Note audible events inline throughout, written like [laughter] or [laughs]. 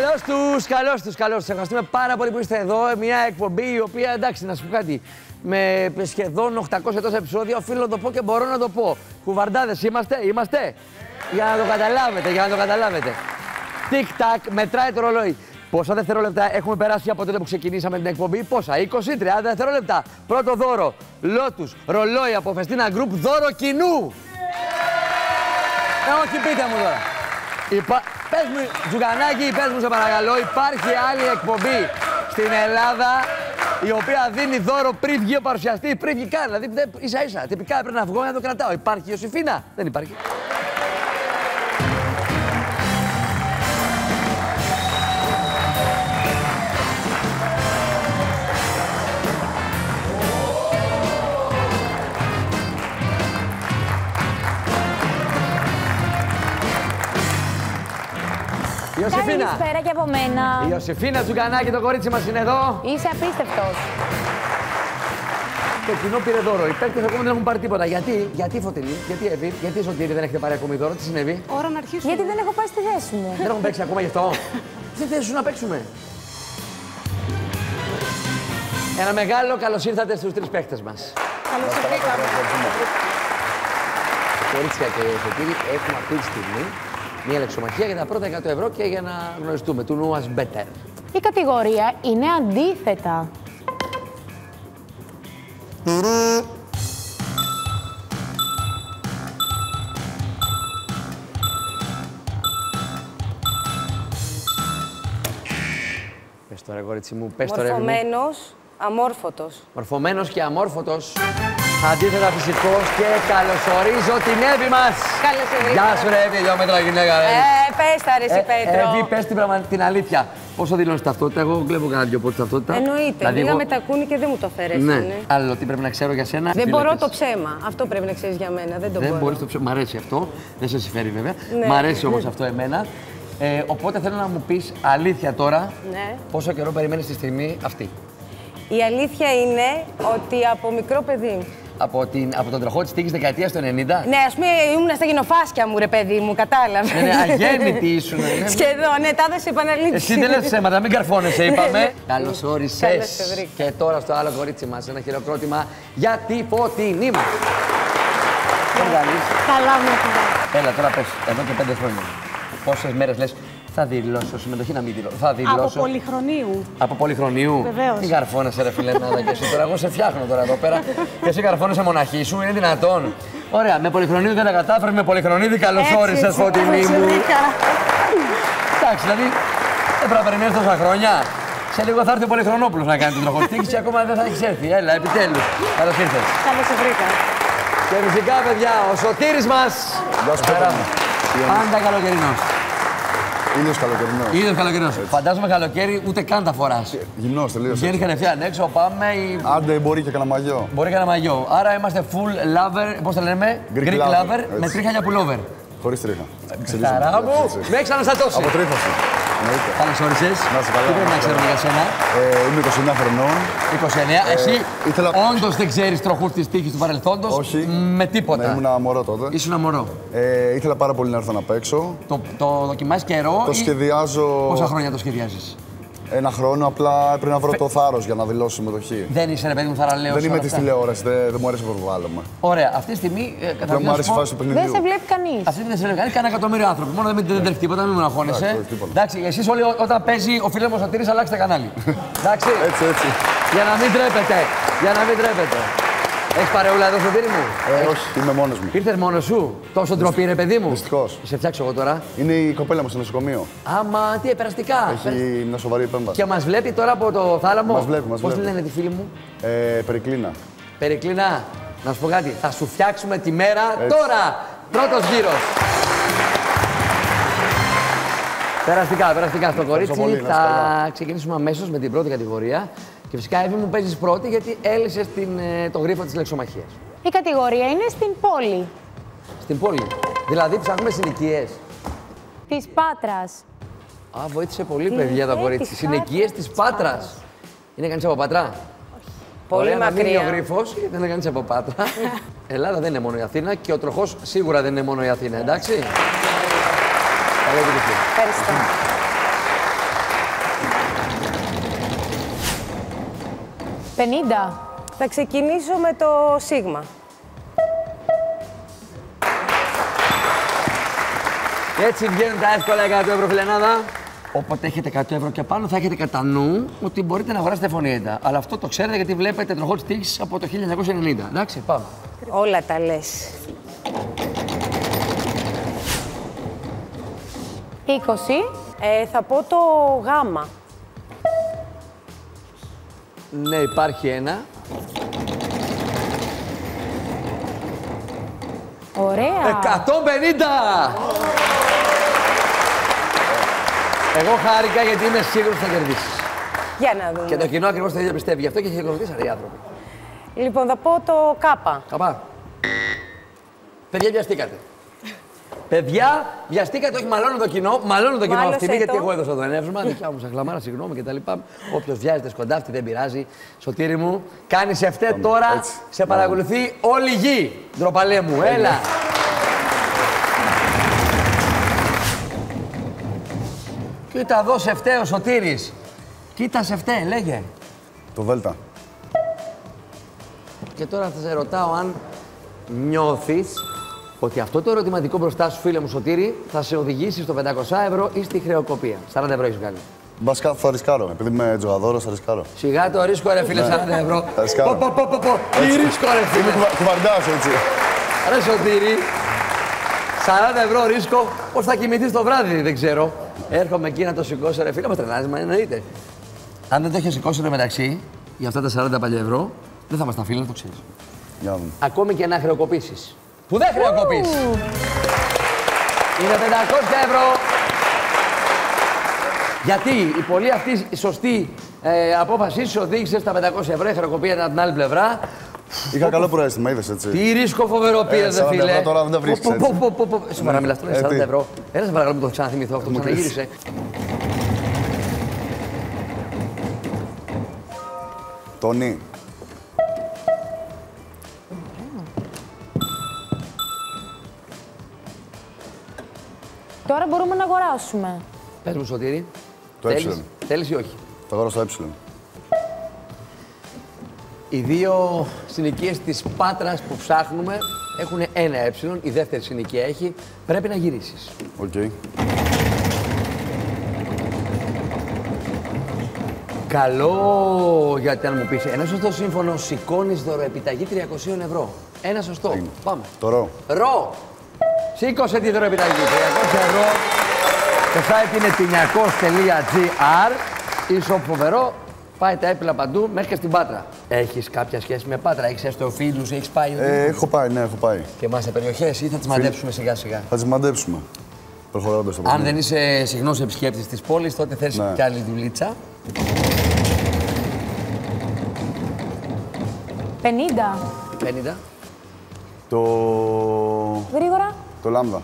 Καλώς τους, καλώς τους, καλώς τους. Ευχαριστούμε πάρα πολύ που είστε εδώ. Μια εκπομπή η οποία εντάξει, να σου πω κάτι. Με σχεδόν 800 τόσα επεισόδια οφείλω να το πω και μπορώ να το πω. Κουβαρντάδες είμαστε, είμαστε. Για να το καταλάβετε, για να το καταλάβετε. Τικ τακ, μετράει το ρολόι. Πόσα δευτερόλεπτα έχουμε περάσει από τότε που ξεκινήσαμε την εκπομπή, πόσα, 20-30 δευτερόλεπτα. Πρώτο δώρο, Lotus, ρολόι από Festina Group, δώρο κοινού. Ε, όχι, πείτε μου τώρα. Υπά... Πες μου, Τζουγανάκη, πες μου σε παρακαλώ, υπάρχει άλλη εκπομπή στην Ελλάδα η οποία δίνει δώρο πριν βγει ο παρουσιαστής, πριν βγει καν. Δηλαδή, δεν- ίσα ίσα, τυπικά πρέπει να βγω να το κρατάω. Υπάρχει η Ιωσήφίνα, δεν υπάρχει. Ιωσήφίνα. Καλησπέρα και από μένα. Η Ιωσήφίνα Τζουγκανάκη, το κορίτσι μας είναι εδώ. Είσαι απίστευτος. Το κοινό πήρε δώρο. Οι παίκτες ακόμα δεν έχουν πάρει τίποτα. Γιατί, γιατί Φωτεινή, γιατί Εύη, γιατί Σωτήρη δεν έχετε πάρει ακόμη δώρο, τι συνέβη; Ώρα να αρχίσουμε. Γιατί δεν έχω πάει στη θέση μου. Δεν έχουμε παίξει ακόμα γι' αυτό. [laughs] Τι θες σου να παίξουμε; Ένα μεγάλο καλώς ήρθατε στους τρεις παίκτες μας. Καλώς ήρθατε. Κορίτσια και Σωτήρη, έχουμε αυτή τη στιγμή μια λεξομαχία για τα πρώτα 100 ευρώ και για να γνωριστούμε. Του νου us better. Η κατηγορία είναι αντίθετα. Πες τώρα, κορίτσι μου, πες τώρα. Εύη μου. Μορφωμένος, αμόρφωτος. Μορφωμένος και αμόρφωτος. Αντίθετα φυσικός και καλωσορίζω την Εύη μας. Καλώς ήρθατε. Γεια σου ρε Εύη, δυο μέτρα γυναίκα ρε. Ε, πες τα ρε εσύ, Πέτρο. Εύη, πες την, πραγμα... την αλήθεια. Πόσο δηλώνεις ταυτότητα, εγώ βλέπω κανένα δυο πόντους ταυτότητα. Εννοείται. Δηλαδή, Πήγα εγώ- με τα κούνη και δεν μου το αφαιρέσανε. Ναι. Άλλο τι πρέπει να ξέρω για σένα. Δεν Τι μπορώ λέτε. το ψέμα. Αυτό πρέπει να ξέρεις για μένα. Δεν το Δεν μπορώ. μπορείς το ψέμα. Μ' αρέσει αυτό. Δεν σε συμφέρει βέβαια. Ναι. Μ' αρέσει όμως αυτό εμένα. Ε, οπότε θέλω να μου πεις αλήθεια τώρα. Ναι. Πόσο καιρό περιμένεις τη στιγμή αυτή. Η αλήθεια είναι ότι από μικρό παιδί. Από, την, από τον τροχό της τύχης δεκαετίας του 90. Ναι, ας πούμε ήμουν στα γενοφάσκια μου, ρε παιδί μου, κατάλαβες. Ναι, ναι, αγέννητη ήσουν. ναι. Σχεδόν, ναι, τα έδωσε επαναλήψη. Εσύ δεν λες ψέματα, μην καρφώνεσαι, είπαμε. [laughs] Καλώς όρισες. Καλώς σε βρήκα. Και τώρα στο άλλο κορίτσι μας ένα χειροκρότημα για τη φωτεινή μας. Τι κάνεις; Καλά μου έφυγα. Έλα τώρα πες, εδώ και πέντε χρόνια. Πόσες μέρες λες, θα δηλώσω συμμετοχή να μην δηλώσω. Θα δηλώσω. Από πολυχρονίου. Από πολυχρονίου. Βεβαίως. Τι καρφώνεσαι, ρε φίλε, Νάδα, και εσύ τώρα. Εγώ σε φτιάχνω τώρα εδώ πέρα. και εσύ καρφώνεσαι μοναχή σου, είναι δυνατόν. Ωραία, με πολυχρονίου δεν τα κατάφερε, με πολυχρονίδη καλώ όρισε, φωτεινή μου. Εντάξει, δηλαδή δεν πρέπει να περιμένεις τόσα χρόνια. Σε λίγο θα έρθει ο Πολυχρονόπουλος να κάνει την τροχοστήξη και ακόμα δεν θα έχει έρθει. Έλα, επιτέλους. Καλώς ήρθες. Καλώς σε βρήκα. Και φυσικά, παιδιά, ο σωτήρης μας. Γεια σου, Χαρά Πέτρο. μου. Πάντα καλοκαιρινός. Ήλιος καλοκαιρινός. Είδε καλοκαιρινός. Φαντάζομαι καλοκαίρι ούτε καν τα φοράς. Γυμνός τελείως. Βγαίνει έτσι. κατευθείαν έξω, πάμε. Ή... Άντε μπορεί και κανένα μαγιό. Μπορεί κανένα μαγιό. Άρα είμαστε full lover, πώς το λέμε, Greek Greek lover, lover, με έτσι. τρίχα για pullover. Χωρίς τρίχα. Χαρά μου, με έχεις αναστατώσει. Από τρίφαση. Εννοείται. Καλώς όρισες. Να είσαι καλά, Τι πρέπει να να είσαι ξέρουμε καλά. για σένα; Ε, είμαι 29 χρονών. 29. Εσύ ήθελα- όντως δεν ξέρεις τροχούς της τύχης του παρελθόντος; Όχι. Με τίποτα. Ναι, ήμουν μωρό τότε. Ήσουν μωρό. Ε, ήθελα πάρα πολύ να έρθω να παίξω. Το, το δοκιμάζει καιρό. Το ή σχεδιάζω Πόσα χρόνια το σχεδιάζεις; Ένα χρόνο, απλά πρέπει να βρω το θάρρος για να δηλώσω συμμετοχή. Δεν είσαι ρε παιδί μου θαραλέος. Δεν είμαι της τηλεόρασης, δεν, δεν μου αρέσει να προβάλλομαι. Ωραία, αυτή τη στιγμή. ε, Δεν καταρχήν μου να αρέσει σου η πω, φάση του Δεν παιχνιδιού. σε βλέπει κανείς. Αυτή δεν σε λέει κανείς, κανένα εκατομμύριο άνθρωποι. Μόνο δεν, δεν τρέχει τίποτα, μην μοναχώνεσαι. Εντάξει, όχι, τίποτα. Εντάξει, εσείς όλοι ό- όταν παίζει ο φίλος μου ο Σωτήρης, αλλάξτε κανάλι. [laughs] Εντάξει. Έτσι, έτσι. Για να μην τρέπετε. Για να μην τρέπετε. Έχεις παρεούλα εδώ, Σωτήρη μου; Ε, όχι, είμαι μόνος μου. Ήρθες μόνος σου; Τόσο ντροπή, ρε παιδί μου; Δυστυχώς. Σε φτιάξω εγώ τώρα. Είναι η κοπέλα μου στο νοσοκομείο. Άμα, τι, περαστικά. Έχει μια σοβαρή επέμβαση. Και μας βλέπει τώρα από το θάλαμο; Μας βλέπει, μας Πώς τη βλέπει. λένε τη φίλη μου; Ε, περικλίνα. Περικλίνα, να σου πω κάτι. Θα σου φτιάξουμε τη μέρα Έτσι. τώρα. Πρώτος γύρος. Περαστικά, περαστικά στο κορίτσι. πολύ, να είσαι θα καλά. ξεκινήσουμε αμέσως με την πρώτη κατηγορία. Και φυσικά, Εύη μου παίζεις πρώτη γιατί έλυσες το γρίφο της λεξομαχίας. Η κατηγορία είναι στην πόλη Στην πόλη. Δηλαδή, ψάχνουμε συνοικίες. της Πάτρας. Α, βοήθησε πολύ, παιδιά, το ε, κορίτσι. της Συνοικίες Πάτρας, της της Πάτρας. Πάτρας. Είναι κανείς από Πατρά; Πολύ Ωραία, να μείνει μακριά. ο γρίφος, γιατί δεν είναι κανείς από Πάτρα. [laughs] Ελλάδα δεν είναι μόνο η Αθήνα και ο τροχός σίγουρα δεν είναι μόνο η Αθήνα, εντάξει. Καλό επιτυχία. Ευχαριστώ. 50. Θα ξεκινήσω με το Σίγμα. Και έτσι βγαίνουν τα εύκολα 100 ευρώ, φιλενάδα. Όποτε έχετε 100 ευρώ και πάνω, θα έχετε κατά νου ότι μπορείτε να αγοράσετε φωνήεντα. Αλλά αυτό το ξέρετε γιατί βλέπετε τροχό τύχη από το 1990. Εντάξει, πάμε. Όλα τα λες. 20. Ε, θα πω το Γάμα. Ναι, υπάρχει ένα. Ωραία. 150! Εγώ χάρηκα γιατί είμαι σίγουρος ότι θα κερδίσεις. Για να δούμε. Και το κοινό ακριβώς το ίδιο πιστεύει. Γι' αυτό και χειροκροτήσατε οι άνθρωποι. Λοιπόν, θα πω το Κάπα. Καπά. Παιδιά, βιαστήκατε. Παιδιά, βιαστήκατε, όχι μαλώνω το κοινό. Μαλώνω το κοινό Μάλωσε αυτή, γιατί το. εγώ έδωσα το ενεύσμα. Δικιά μου σαχλαμάρα, συγγνώμη κτλ. Όποιος βιάζεται σκοντάφτη, δεν πειράζει. Σωτήρι μου, κάνει εφτέ Πάμε, τώρα. έτσι. Σε παρακολουθεί όλη η γη. Ντροπαλέ μου, έλα. Κοίτα εδώ σε φταίει ο Σωτήρης. Κοίτα σε φταίει, λέγε. Το Δέλτα. Και τώρα θα σε ρωτάω αν νιώθεις ότι αυτό το ερωτηματικό μπροστά σου, φίλε μου Σωτήρη, θα σε οδηγήσει στο 500 ευρώ ή στη χρεοκοπία. 40 ευρώ έχεις βγάλει. Βασικά θα ρισκάρω. Επειδή είμαι τζογαδόρο, θα ρισκάρω. Σιγά το ρίσκο ρε φίλε, 40 ευρώ. Θα ρισκάρω. Πω, πω, πω, πω, πω. Τι ρίσκο ρε Είμαι φίλε. κουβα- κουβαρντάς έτσι. Ρε Σωτήρη, 40 ευρώ ρίσκο, πώς θα κοιμηθείς το βράδυ, δεν ξέρω. Έρχομαι εκεί να το σηκώσω ρε φίλε, μας τρελάζεις, μα εννοείται. Αν δεν το είχε σηκώσει ρε μεταξύ, για αυτά τα 40 παλιά ευρώ, δεν θα ήμασταν φίλοι, να το ξέρεις. Για να δούμε. Ακόμη και να χρεοκοπήσεις. Που δεν χρεοκοπείς. Είναι 500 ευρώ. Γιατί η πολύ αυτή η σωστή ε, απόφασή σου οδήγησε στα 500 ευρώ, η χρεοκοπία ήταν από την άλλη πλευρά. Είχα καλό προέστημα, είδες έτσι. Τι ρίσκο φοβερό πήρε, Ε, δε 40 φίλε. ευρώ τώρα δεν τα βρίσκεις Πω, πω, έτσι. πω, πω, πω. Σου παραμιλάς τώρα, Ε, 40 τι. ευρώ. Ένα σε παρακαλώ, μου το ξαναθυμηθώ αυτό, Μου ξαναγύρισε. Τονί. Τώρα μπορούμε να αγοράσουμε. Πες μου, Σωτήρη. Το Θέλεις- έψιλον. Θέλεις ή όχι; Θα αγοράσω το ε. Οι δύο συνοικίες της Πάτρας που ψάχνουμε έχουν ένα ε. Η δεύτερη συνοικία έχει. Πρέπει να γυρίσεις. Οκ. Καλό, γιατί αν μου πεις ένα σωστό σύμφωνο, σηκώνεις δωροεπιταγή 300 ευρώ. Ένα σωστό. Πάμε. Το ρο. Ρο. Σήκωσε τη δωροεπιταγή. 300 ευρώ. Το site είναι τυνιακός.gr. Είσαι φοβερό. Πάει τα έπιπλα παντού μέχρι και στην Πάτρα. Έχεις κάποια σχέση με Πάτρα, έχεις έστω φίλους, έχεις πάει. Ε, έχω πάει, ναι, έχω πάει. Και μας σε περιοχές ή θα τις μαντέψουμε σιγά σιγά; Θα τις μαντέψουμε. Προχωρώντας το Αν παιχνίδι. δεν είσαι συχνός επισκέπτης της πόλης, τότε θες Ναι. κι άλλη δουλίτσα. 50. 50. Το... Γρήγορα. Το λάμδα.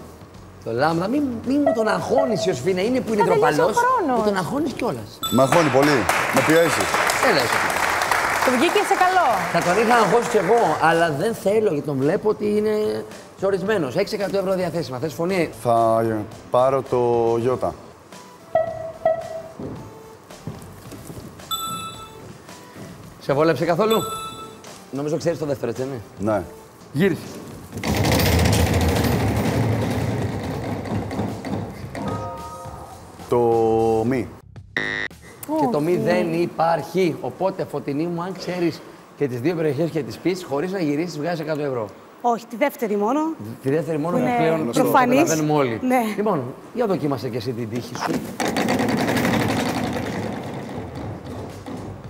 Το λάμδα, μην, μην μου τον αγχώνεις, Ιωσφίνα, είναι που είναι Θα τελειώσει ο ντροπαλός. χρόνος. Μου τον αγχώνεις κιόλας. Με αγχώνει πολύ. Με πιέσει. Έλα, Ιωσφίνα. Του βγήκε σε καλό. Θα τον είχα αγχώσει κι εγώ, αλλά δεν θέλω γιατί τον βλέπω ότι είναι ζορισμένος. 600 ευρώ διαθέσιμα. Θες φωνή; Θα πάρω το Ιώτα. Σε βόλεψε καθόλου; Νομίζω ξέρεις το δεύτερο, έτσι δεν είναι; Ναι. Γύρισε. Το μη. Και το μη δεν υπάρχει. Οπότε, φωτεινή μου, αν ξέρεις και τις δύο περιοχές και τις πεις, χωρίς να γυρίσεις, βγάζεις 100 ευρώ. Όχι, τη δεύτερη μόνο. Τη δεύτερη μόνο Είναι πλέον το προφανής. καταλαβαίνουμε όλοι. Ναι. Λοιπόν, για δοκίμασε και εσύ την τύχη σου.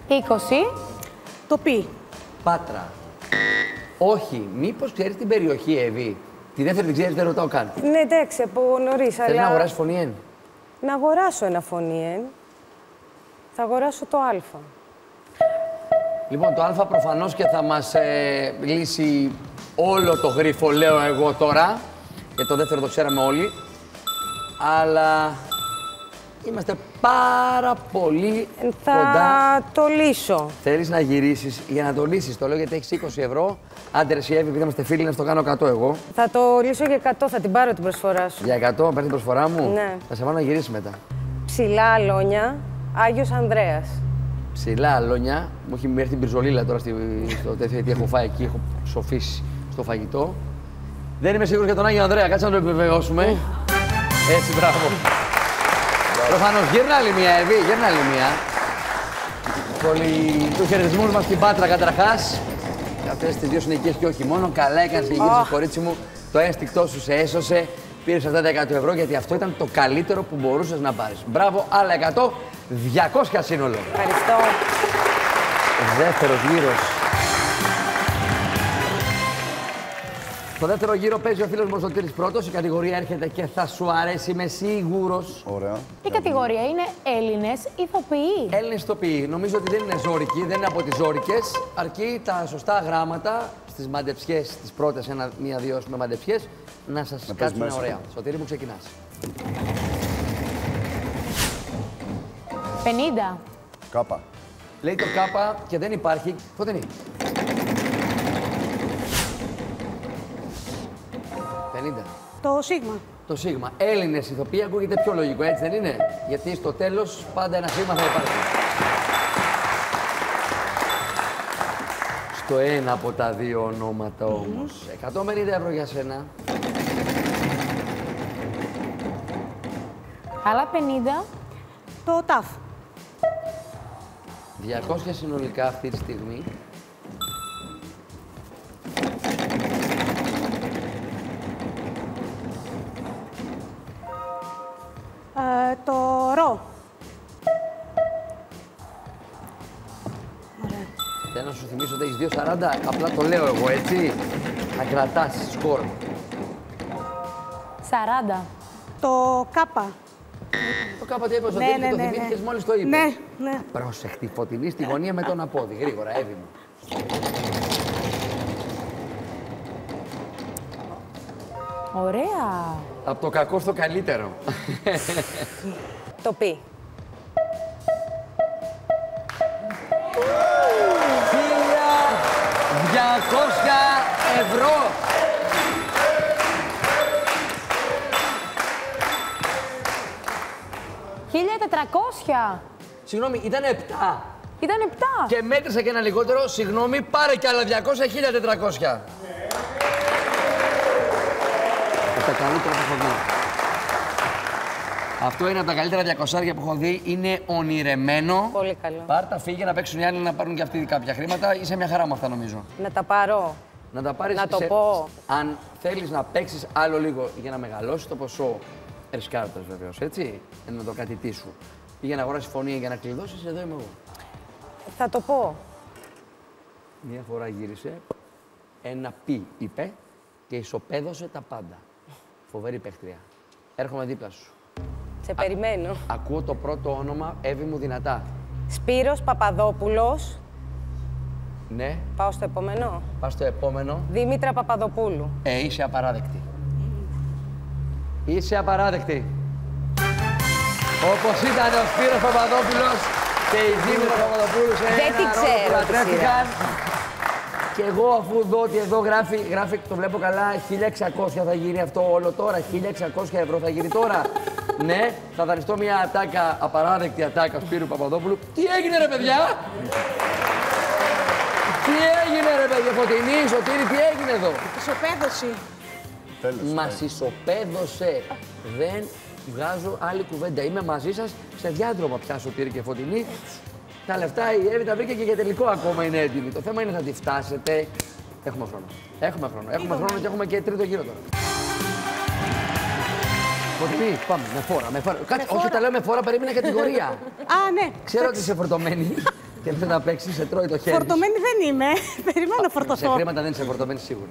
20. Το πι. Πάτρα. Όχι, μήπως ξέρεις την περιοχή, Εύη; Τη δεύτερη την ξέρεις, δεν ρωτάω καν. Ναι, εντάξει, από νωρίς. Θες Αλλά... να αγοράσεις φωνή εν; Να αγοράσω ένα φωνήεν. Θα αγοράσω το Α. Λοιπόν, το Α προφανώς και θα μας ε, λύσει όλο το γρίφο, λέω εγώ τώρα. Και το δεύτερο το ξέραμε όλοι. Αλλά είμαστε πάρα πολύ Ε, Θα κοντά. το λύσω. Θέλεις να γυρίσεις για να το λύσεις. Το λέω γιατί έχεις 20 ευρώ. Άντε ρε Σιέβη, επειδή είμαστε φίλοι, να στο κάνω 100 εγώ. Θα το λύσω για 100, θα την πάρω την προσφορά σου. Για 100, παίρνει την προσφορά μου; Ναι. Θα σε βάλω να γυρίσεις μετά. Ψηλά αλόνια, Άγιος Ανδρέας. Ψηλά αλόνια. Μου έχει έρθει την πυρζολίλα τώρα στη, στο τέτοιο, γιατί έχω φάει εκεί, έχω σοφίσει στο φαγητό. Δεν είμαι σίγουρος για τον Άγιο Ανδρέα, κάτσε να το επιβεβαιώσουμε. Έτσι, μπράβο. Προφανώς, γύρνα άλλη μία, Εύη, γύρνα άλλη μία. Πολύ τους χαιρετισμούς μας στην Πάτρα καταρχάς. Αυτές τις δύο συνοικίες και όχι μόνο. Καλά έκανες και γύρισε, κορίτσι μου. Το ένστικτό σου σε έσωσε. Πήρες αυτά τα 100 ευρώ γιατί αυτό ήταν το καλύτερο που μπορούσες να πάρεις. Μπράβο, άλλα 100, 200 σύνολο. Ευχαριστώ. Δεύτερος γύρος. Στο δεύτερο γύρο παίζει ο φίλος μου Σωτήρης πρώτος. Η κατηγορία έρχεται και θα σου αρέσει, είμαι σίγουρος. Ωραία. Η κατηγορία είναι Έλληνες ηθοποιοί. Έλληνες ηθοποιοί. Νομίζω ότι δεν είναι ζώρικοι, δεν είναι από τις ζώρικες. Αρκεί τα σωστά γράμματα στις μαντεψιές, τι πρώτες, μία-δύο με μαντεψιές, να σας παίζει κάτσουν μέσα. ωραία. Σωτήρη μου ξεκινάς. 50. Κάπα. Λέει το κάπα και δεν υπάρχει. Φωτεινή. 50. Το σίγμα. Το σίγμα. Έλληνες ηθοποιοί ακούγεται πιο λογικό, έτσι δεν είναι; Γιατί στο τέλος πάντα ένα σίγμα θα υπάρχει. Στο ένα από τα δύο ονόματα όμως. 150 ευρώ για σένα. Άλλα 50. Το ταφ. 200 συνολικά αυτή τη στιγμή. Ότι έχει 2,40. Απλά το λέω εγώ έτσι. Να κρατάς σκορ. 40. Το κάπα. Το κάπου τι είπε ο Ναι, Σωτήρης ναι, και το ναι, ναι. θυμήθηκες μόλις το είπες. Ναι, ναι. Πρόσεχτη φωτεινή στη γωνία με τον απόδι. Γρήγορα, Εύη μου. Ωραία. Από το κακό στο καλύτερο. Το πι. Ευρώ. «1400». Συγγνώμη, ήταν 7. Ήταν 7. Και μέτρησα και ένα λιγότερο. Συγγνώμη, πάρε κι άλλα 200, 1.400. Από τα καλύτερα που έχω δει. Αυτό είναι από τα καλύτερα 200 που έχω δει. Είναι ονειρεμένο. Πολύ καλό. Πάρτα, φύγε να παίξουν οι άλλοι να πάρουν και αυτοί κάποια χρήματα. Είσαι μια χαρά με αυτά νομίζω. Να τα πάρω. Να τα πάρεις Να το πω. Αν θέλεις να παίξεις άλλο λίγο για να μεγαλώσεις το ποσό, ρισκάροντας βεβαίως, έτσι, με το κάτι σου. Ή για να αγοράσεις φωνή ή για να κλειδώσεις, εδώ είμαι εγώ. Θα το πω. Μία φορά γύρισε, ένα πι είπε και ισοπαίδωσε τα πάντα. Φοβερή παίχτρια. Έρχομαι δίπλα σου. Σε περιμένω. Ακούω το πρώτο όνομα, Εύη μου δυνατά. Σπύρος Παπαδόπουλος. Ναι, Πάω στο επόμενο. πας στο επόμενο. Δήμητρα Παπαδοπούλου. Ε, είσαι απαράδεκτη. Είσαι απαράδεκτη. Όπως ήταν ο Σπύρος Παπαδόπουλος και η Δήμητρα Παπαδοπούλου σε Δεν ένα τη ρόλο ξέρω που τη λατρεύτηκαν. Και εγώ αφού δω ότι εδώ γράφει, γράφει, το βλέπω καλά, 1600 θα γίνει αυτό όλο τώρα, 1600 ευρώ θα γίνει τώρα. [laughs] ναι, θα δανειστώ μια ατάκα, απαράδεκτη ατάκα Σπύρου Παπαδόπουλου. Τι έγινε ρε παιδιά! τι έγινε ρε παιδιά, Φωτεινή, Σωτήρη, τι έγινε εδώ; Ισοπαίδωση. Τέλος. Μα ισοπαίδωσε. Δεν βγάζω άλλη κουβέντα. Είμαι μαζί σας σε διάδρομο πια Σωτήρη και Φωτεινή. Τα λεφτά η Εύη τα βρήκε και για τελικό ακόμα είναι έτοιμη. Το θέμα είναι να τη φτάσετε. Έχουμε χρόνο. Έχουμε χρόνο. Έχουμε χρόνο και έχουμε και τρίτο γύρο τώρα. Φωτεινή, πάμε με φόρα. Με φόρα. Κάτσε, όχι, τα λέω με φόρα, περίμενα κατηγορία. [laughs] Α, ναι. Ξέρω ότι είσαι φορτωμένη και δεν θα παίξεις, σε τρώει το χέρι. Φορτωμένη δεν είμαι. [laughs] Περιμένω να Σε φορτωθώ. χρήματα δεν είσαι φορτωμένη σίγουρα.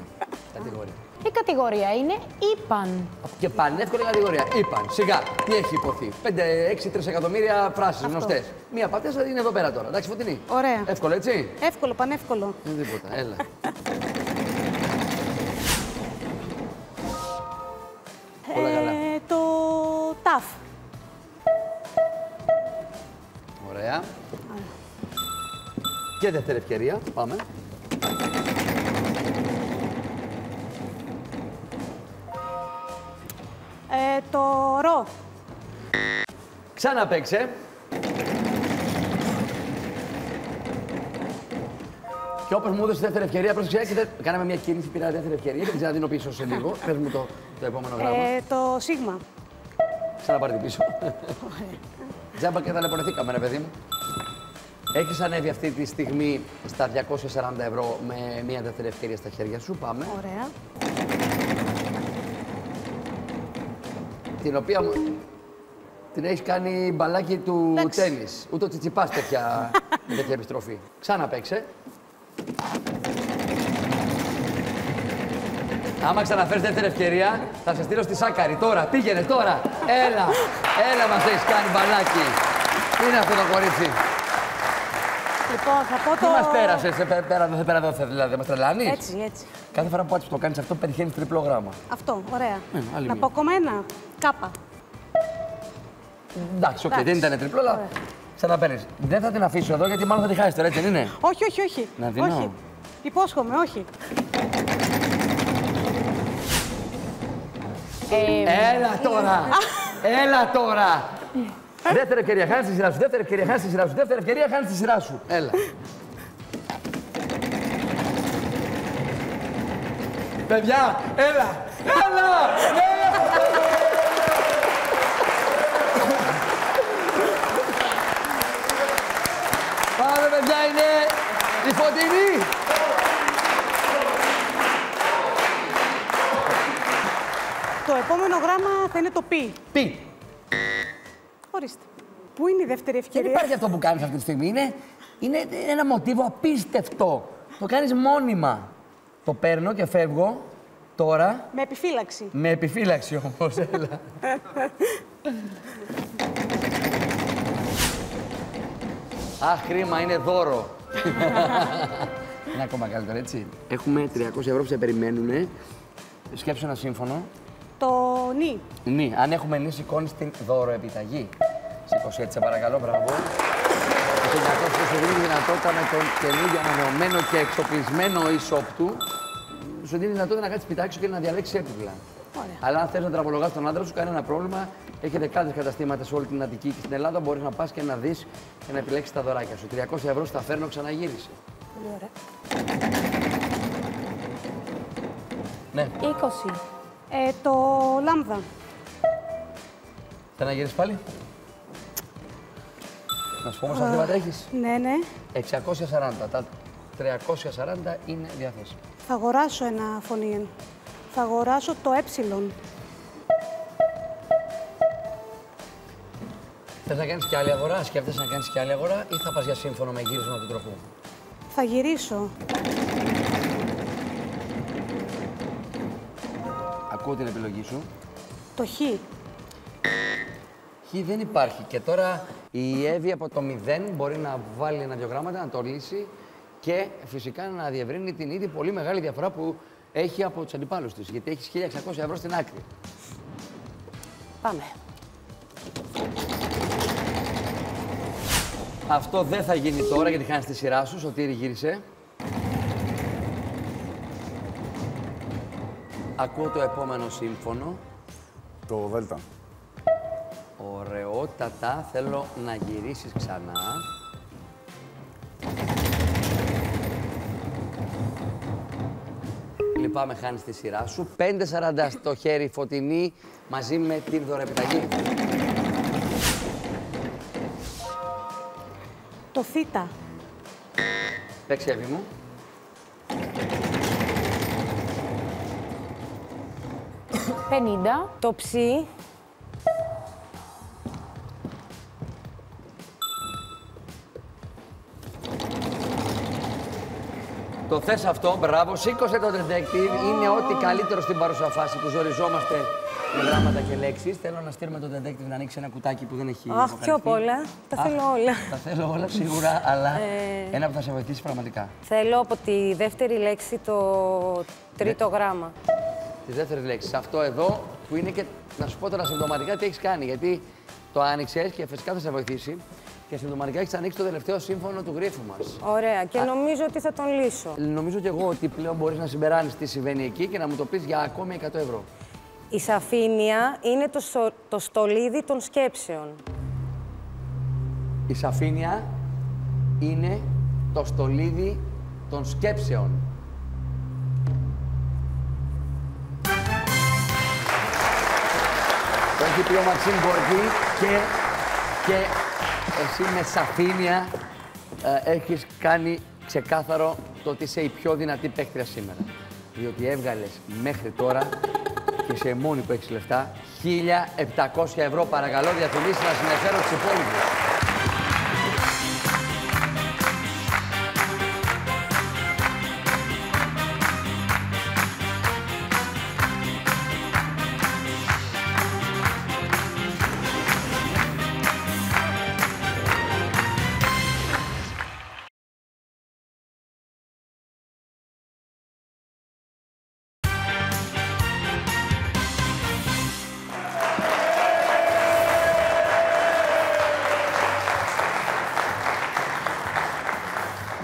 Κατηγορία. Η κατηγορία είναι «Είπαν». Και πανεύκολη κατηγορία. Είπαν, σιγά, τι έχει υποθεί. 5-6 τρισεκατομμύρια φράσεις γνωστές. Μία πατέσσα είναι εδώ πέρα τώρα. Εντάξει, φωτεινή. Ωραία. Εύκολο, έτσι; Εύκολο, πανεύκολο. Δεν τίποτα, έλα. Όλα καλά. Ε, το ταφ. Ωραία. Και δεύτερη ευκαιρία. Πάμε. Ε, το ρο. Ξαναπέξε. Και όπως μου έδωσε δεύτερη ευκαιρία, πρόσεξε, έχετε- κάναμε μια κίνηση, πήρα δεύτερη ευκαιρία και την ξαναδίνω πίσω σε λίγο. [laughs] Πες μου το, το επόμενο γράμμα. Ε, το σίγμα. Ξαναπάρει την πίσω. [laughs] [laughs] Τζάμπα και ταλαιπωρηθήκαμε, ρε παιδί μου. Έχεις ανέβει αυτή τη στιγμή στα 240 ευρώ με μια δεύτερη ευκαιρία στα χέρια σου. Πάμε. Ωραία. Την οποία μου... την έχεις κάνει μπαλάκι του Εντάξει. τέννις. Ούτε ο Τσιτσιπάς τέτοια, [laughs] τέτοια επιστροφή. Ξανά παίξε. Άμα ξαναφέρεις δεύτερη ευκαιρία, θα σε στείλω στη Σάκαρη. Τώρα, πήγαινε τώρα. Έλα, έλα μας έχεις κάνει μπαλάκι. Τι είναι αυτό το κορίτσι; Λοιπόν, θα πω Τι το... μας πέρασες, ε, πέ- πέρα εδώ, πέρα εδώ, δηλαδή, δεν μας τρελάνεις; Έτσι, έτσι. Κάθε φορά που το κάνεις αυτό, πετυχαίνεις τριπλό γράμμα. Αυτό, ωραία. Ε, άλλη να μία. πω ακόμα ένα. Κάπα. Εντάξει, οκ, Εντάξει. δεν ήταν τριπλό, αλλά ξαναπαίρνεις. Δεν θα την αφήσω εδώ, γιατί μάλλον θα τη χάσεις τώρα, έτσι δεν είναι; Όχι, όχι, όχι. Να δίνω. Όχι. Υπόσχομαι, όχι. Ε, Έλα τώρα! Έλα τώρα! Δεύτερη ευκαιρία, χάνεις τη σειρά σου. Δεύτερη ευκαιρία, χάνεις τη σειρά σου. Δεύτερη ευκαιρία, χάνεις τη σειρά σου. Έλα. Παιδιά, έλα! Έλα! Έλα! Πάμε, παιδιά, είναι η φωτεινή! Το επόμενο γράμμα θα είναι το πι. Τι! Ορίστε. Πού είναι η δεύτερη Δεν ευκαιρία; υπάρχει αυτό που κάνεις αυτή τη στιγμή. Είναι, είναι ένα μοτίβο απίστευτο. Το κάνεις μόνιμα. Το παίρνω και φεύγω τώρα Με επιφύλαξη. με επιφύλαξη όμως. Έλα. [laughs] Αχ, κρίμα, είναι δώρο. [laughs] είναι ακόμα καλύτερο, έτσι. Έχουμε 300 ευρώ που σε περιμένουν. Σκέψου ένα σύμφωνο. Το νι. Ναι, αν έχουμε νη, σηκώνεις την δώρο επιταγή. Σήκωσε έτσι, σε παρακαλώ, μπράβο. Ο Κυριακός που σου δίνει τη δυνατότητα με τον καινούργιο ανανεωμένο και εξοπλισμένο e-shop του, σου δίνει τη δυνατότητα να κάτσεις πιτάξιο και να διαλέξεις έπιπλα. Ωραία. Αλλά αν θες να τραπολογάς τον άντρα σου, κανένα πρόβλημα. Έχει δεκάδε καταστήματα σε όλη την Αττική και στην Ελλάδα. Μπορείς να πας και να δεις και να επιλέξεις τα δωράκια σου. 300 ευρώ στα φέρνω, ξαναγύρισε. Πολύ ωραία. Ναι, 20. Ε, το λάμδα. θα να γυρίσεις πάλι. Να σου πω όμως τα χρήματα έχει. Ναι, ναι. 640. Τα 340 είναι διαθέσιμα. Θα αγοράσω ένα φωνήεν. Θα αγοράσω το ε. Θες να κάνεις και άλλη αγορά, σκέφτεσαι να κάνεις και άλλη αγορά ή θα πας για σύμφωνο με γύρισμα του τροχού. Θα γυρίσω. Ακούω την επιλογή σου. Το χ. Χ δεν υπάρχει. Και τώρα η Εύη από το 0 μπορεί να βάλει ένα-δυο γράμματα, να το λύσει και φυσικά να διευρύνει την ήδη πολύ μεγάλη διαφορά που έχει από τους αντιπάλους της. Γιατί έχεις 1600 ευρώ στην άκρη. Πάμε. Αυτό δεν θα γίνει τώρα γιατί χάνεις τη σειρά σου. Σωτήρη γύρισε. Ακούω το επόμενο σύμφωνο. Το Δέλτα. Ωραιότατα. Θέλω να γυρίσεις ξανά. Λυπάμαι, χάνεις τη σειρά σου. 5.40 στο χέρι φωτεινή μαζί με την δωρεπιταγή. Το θ. Παίξε, Εύη μου. Πενήντα. Το ψι. Το θες αυτό, μπράβο. Σήκωσε το detective. Είναι ό,τι καλύτερο στην παρούσα φάση που ζοριζόμαστε με γράμματα και λέξεις. Θέλω να στείλουμε το detective να ανοίξει ένα κουτάκι που δεν έχει Αχ, πιο αποκαλυφθεί. πολλά. Τα Αχ, θέλω όλα. Τα θέλω όλα σίγουρα, αλλά Ε. ένα που θα σε βοηθήσει πραγματικά. Θέλω από τη δεύτερη λέξη το τρίτο γράμμα. Της δεύτερης λέξης. Αυτό εδώ που είναι και να σου πω τώρα συμπτωματικά τι έχεις κάνει. Γιατί το άνοιξε και φυσικά θα σε βοηθήσει. Και συμπτωματικά έχεις ανοίξει το τελευταίο σύμφωνο του γρίφου μας. Ωραία. Και νομίζω ότι θα τον λύσω. Νομίζω κι εγώ ότι πλέον μπορείς να συμπεράνεις τι συμβαίνει εκεί και να μου το πεις για ακόμη 100 ευρώ. Η σαφήνεια είναι το, στο- το στολίδι των σκέψεων. Η σαφήνεια είναι το στολίδι των σκέψεων. Το έχει πει ο Μαξίμ Γκορκή και, και εσύ με σαφήνεια ε, έχεις κάνει ξεκάθαρο το ότι είσαι η πιο δυνατή παίκτρια σήμερα. Διότι έβγαλες μέχρι τώρα και σε μόνη που έχεις λεφτά 1.700 ευρώ παρακαλώ διαφημίσεις να συνεφέρω τους υπόλοιπους.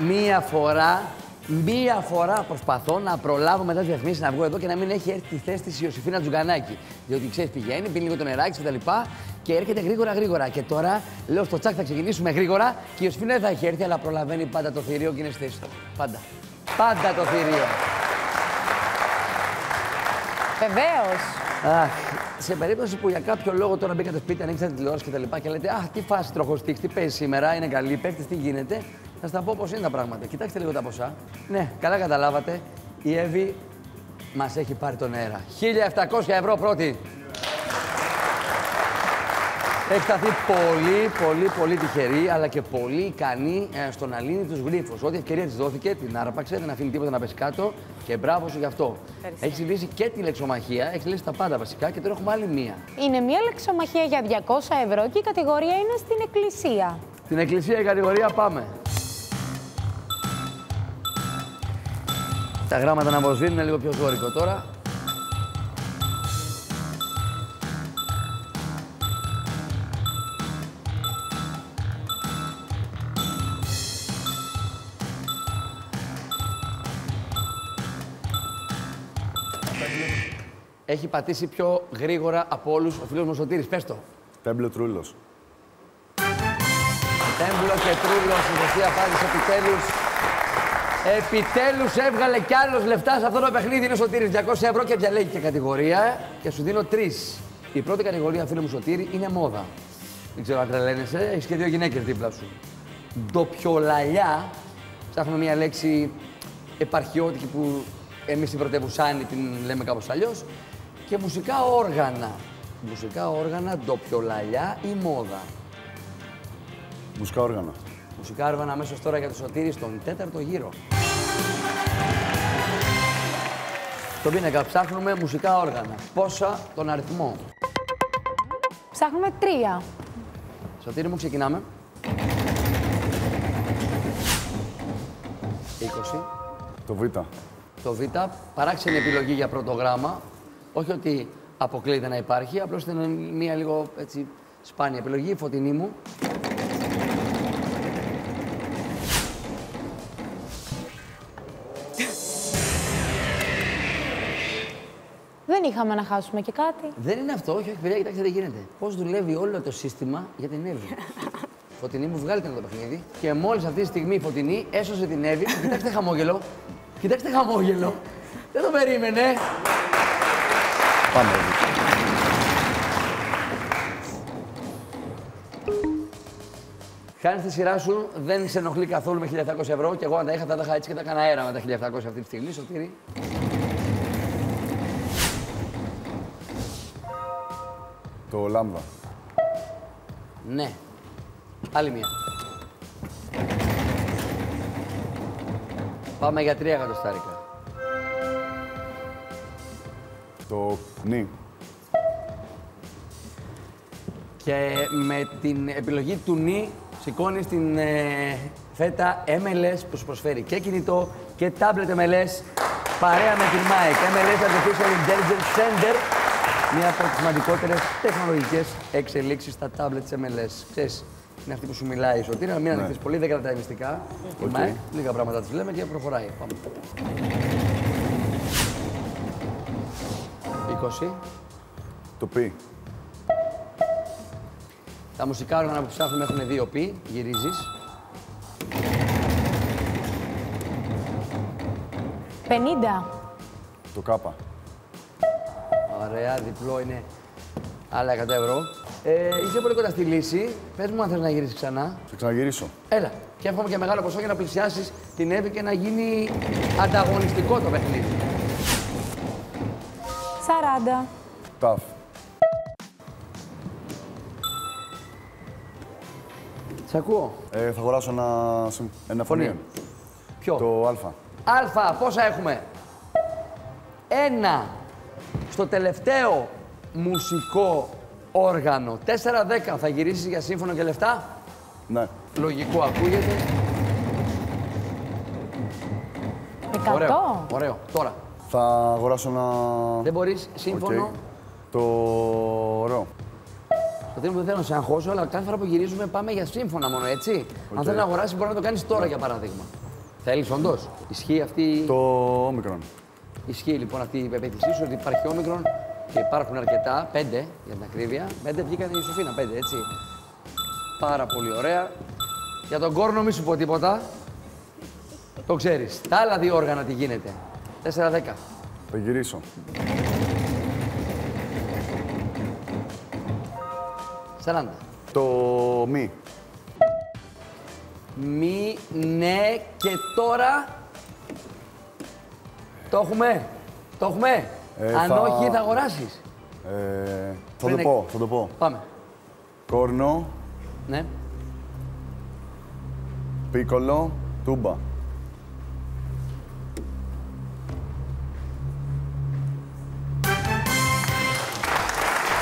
Μία φορά, μία φορά προσπαθώ να προλάβω μετά τις διαφημίσεις να βγω εδώ και να μην έχει έρθει τη θέση της Ιωσήφινα Τζουγκανάκη. Διότι ξέρεις, πηγαίνει, πίνει λίγο το νεράκι κτλ. Και, και έρχεται γρήγορα γρήγορα. Και τώρα λέω στο τσάκ θα ξεκινήσουμε γρήγορα και η Ιωσήφινα δεν θα έχει έρθει, αλλά προλαβαίνει πάντα το θηρίο και είναι στη θέση του. Πάντα. Πάντα το θηρίο. Βεβαίως. Αχ, σε περίπτωση που για κάποιο λόγο τώρα μπήκατε σπίτι, ανοίξατε τη τηλεόραση και τα λοιπά και λέτε Αχ, τι φάση τροχοστίχ, τι παίζει σήμερα, είναι καλή, παίχτε, τι γίνεται. Θα σας τα πω πώς είναι τα πράγματα. Κοιτάξτε λίγο τα ποσά. Ναι, καλά καταλάβατε. Η Εύη μας έχει πάρει τον αέρα. 1700 ευρώ πρώτη. Έχει σταθεί πολύ, πολύ, πολύ τυχερή, αλλά και πολύ ικανή ε, στο να λύνει τους γρήφου. Ό,τι ευκαιρία της δόθηκε, την άρπαξε, δεν αφήνει τίποτα να πέσει κάτω και μπράβο σου γι' αυτό. Έχει λύσει και τη λεξομαχία, έχεις λύσει τα πάντα βασικά και τώρα έχουμε άλλη μία. Είναι μια λεξομαχία για 200 ευρώ και η κατηγορία είναι στην εκκλησία. Στην εκκλησία η κατηγορία πάμε. Τα γράμματα να αποσβήνουν είναι λίγο πιο ζώρικο τώρα. Έχει πατήσει πιο γρήγορα από όλους ο φίλος μου ο Σωτήρης. Πες το. Τέμπλο Τρούλος. Τέμπλο και Τρούλος, η σωστή απάντηση επιτέλους. Επιτέλους έβγαλε κι άλλος λεφτά σε αυτό το παιχνίδι. Είναι ο Σωτήρης 200 ευρώ και διαλέγει και κατηγορία και σου δίνω τρεις. Η πρώτη κατηγορία, φίλε μου Σωτήρη, είναι μόδα. Δεν ξέρω αν τρελαίνεσαι, έχεις και δύο γυναίκες δίπλα σου. Ντοπιολαλιά, ψάχνουμε μια λέξη επαρχιώτικη που εμείς στην πρωτεύουσάνη την λέμε κάπως αλλιώς. Και μουσικά όργανα. Μουσικά όργανα, ντοπιολαλιά ή μόδα. Μουσικά όργανα. Μουσικά όργανα αμέσως τώρα για το Σωτήρη στον τέταρτο γύρο. Στον πίνακα ψάχνουμε μουσικά όργανα. Πόσα τον αριθμό; Ψάχνουμε τρία. Σωτήρη μου ξεκινάμε. 20. Το Β. Το Β, παράξενη επιλογή για πρώτο γράμμα. Όχι ότι αποκλείεται να υπάρχει, απλώς ήταν μία λίγο έτσι σπάνια επιλογή. Φωτεινή μου. Δεν είχαμε να χάσουμε και κάτι. Δεν είναι αυτό, όχι, όχι, παιδιά, κοιτάξτε τι γίνεται. Πώς δουλεύει όλο το σύστημα για την Εύη. [laughs] Φωτεινή μου, βγάλτε το παιχνίδι. Και μόλις αυτή τη στιγμή η Φωτεινή έσωσε την Εύη. Κοιτάξτε χαμόγελο. Κοιτάξτε χαμόγελο. Δεν το περίμενε. Πάμε. Εύη. Χάνεις τη σειρά σου, δεν σε ενοχλεί καθόλου με 1.700 ευρώ. Και εγώ αν τα είχα, θα τα είχα έτσι και τα έκανα αέρα με τα 1.700 αυτή τη στιγμή. Σωτήρη. Το Λάμδα. Ναι. Άλλη μία. Πάμε για τρία εκατοστάρικα. Το Νι. Και με την επιλογή του νη σηκώνεις την ε, φέτα MLS που σου προσφέρει και κινητό και tablet MLS παρέα με την MIC. MLS Artificial Intelligence Center, μία από τις σημαντικότερες τεχνολογικές εξελίξεις στα tablets MLS. Ξέρεις, είναι αυτή που σου μιλάει Σωτήρη, μην ανοιχτείς πολύ, δεν κρατάει μυστικά. Η OK. MIC, λίγα πράγματα της λέμε και προχωράει. Πάμε. 20. Το Π. Τα μουσικά όργανα που ψάχνουμε έχουν δύο πι, γυρίζεις. 50. Το κάπα. Ωραία, διπλό είναι άλλα 100 ευρώ. Ε, είσαι πολύ κοντά στη λύση. Πες μου αν θες να γυρίσεις ξανά. Θα ξαναγυρίσω. Έλα. Και εύχομαι και μεγάλο ποσό για να πλησιάσεις την Εύη και να γίνει ανταγωνιστικό το παιχνίδι. 40. Ταφ. Σε ακούω. Ε, θα αγοράσω ένα, συμ- ένα φωνήεν. Ποιο; Το Α. Α, πόσα έχουμε; Ένα στο τελευταίο μουσικό όργανο. 4-10 θα γυρίσεις για σύμφωνο και λεφτά; Ναι. Λογικό ακούγεται. 100. Ωραίο. Ωραίο. Τώρα. Θα αγοράσω ένα. Δεν μπορείς σύμφωνο; Οκ. Το ρο. Το θέμα δεν θέλω να σε αγχώσω, αλλά κάθε φορά που γυρίζουμε πάμε για σύμφωνα μόνο, έτσι. Αν Οκ. θέλεις να αγοράσεις, μπορεί να το κάνεις τώρα για παράδειγμα. Θέλεις, όντως; Ισχύει αυτή. Το όμικρον. Ισχύει λοιπόν αυτή η πεποίθησή σου ότι υπάρχει όμικρον και υπάρχουν αρκετά, πέντε για την ακρίβεια. Πέντε βγήκαν η Σοφίνα, πέντε έτσι. Πάρα πολύ ωραία. Για τον κόρνο μη σου πω τίποτα. Το ξέρεις. Τα άλλα δύο όργανα τι γίνεται. 4-10. Θα γυρίσω. Σαράντα. Το μη. Μη, ναι και τώρα. Το έχουμε; Το έχουμε; Ε, Αν θα- όχι θα αγοράσεις. Ε, θα Πριν το εκ- πω, θα το πω. Πάμε. Κόρνο, Ναι. πίκολο, τούμπα.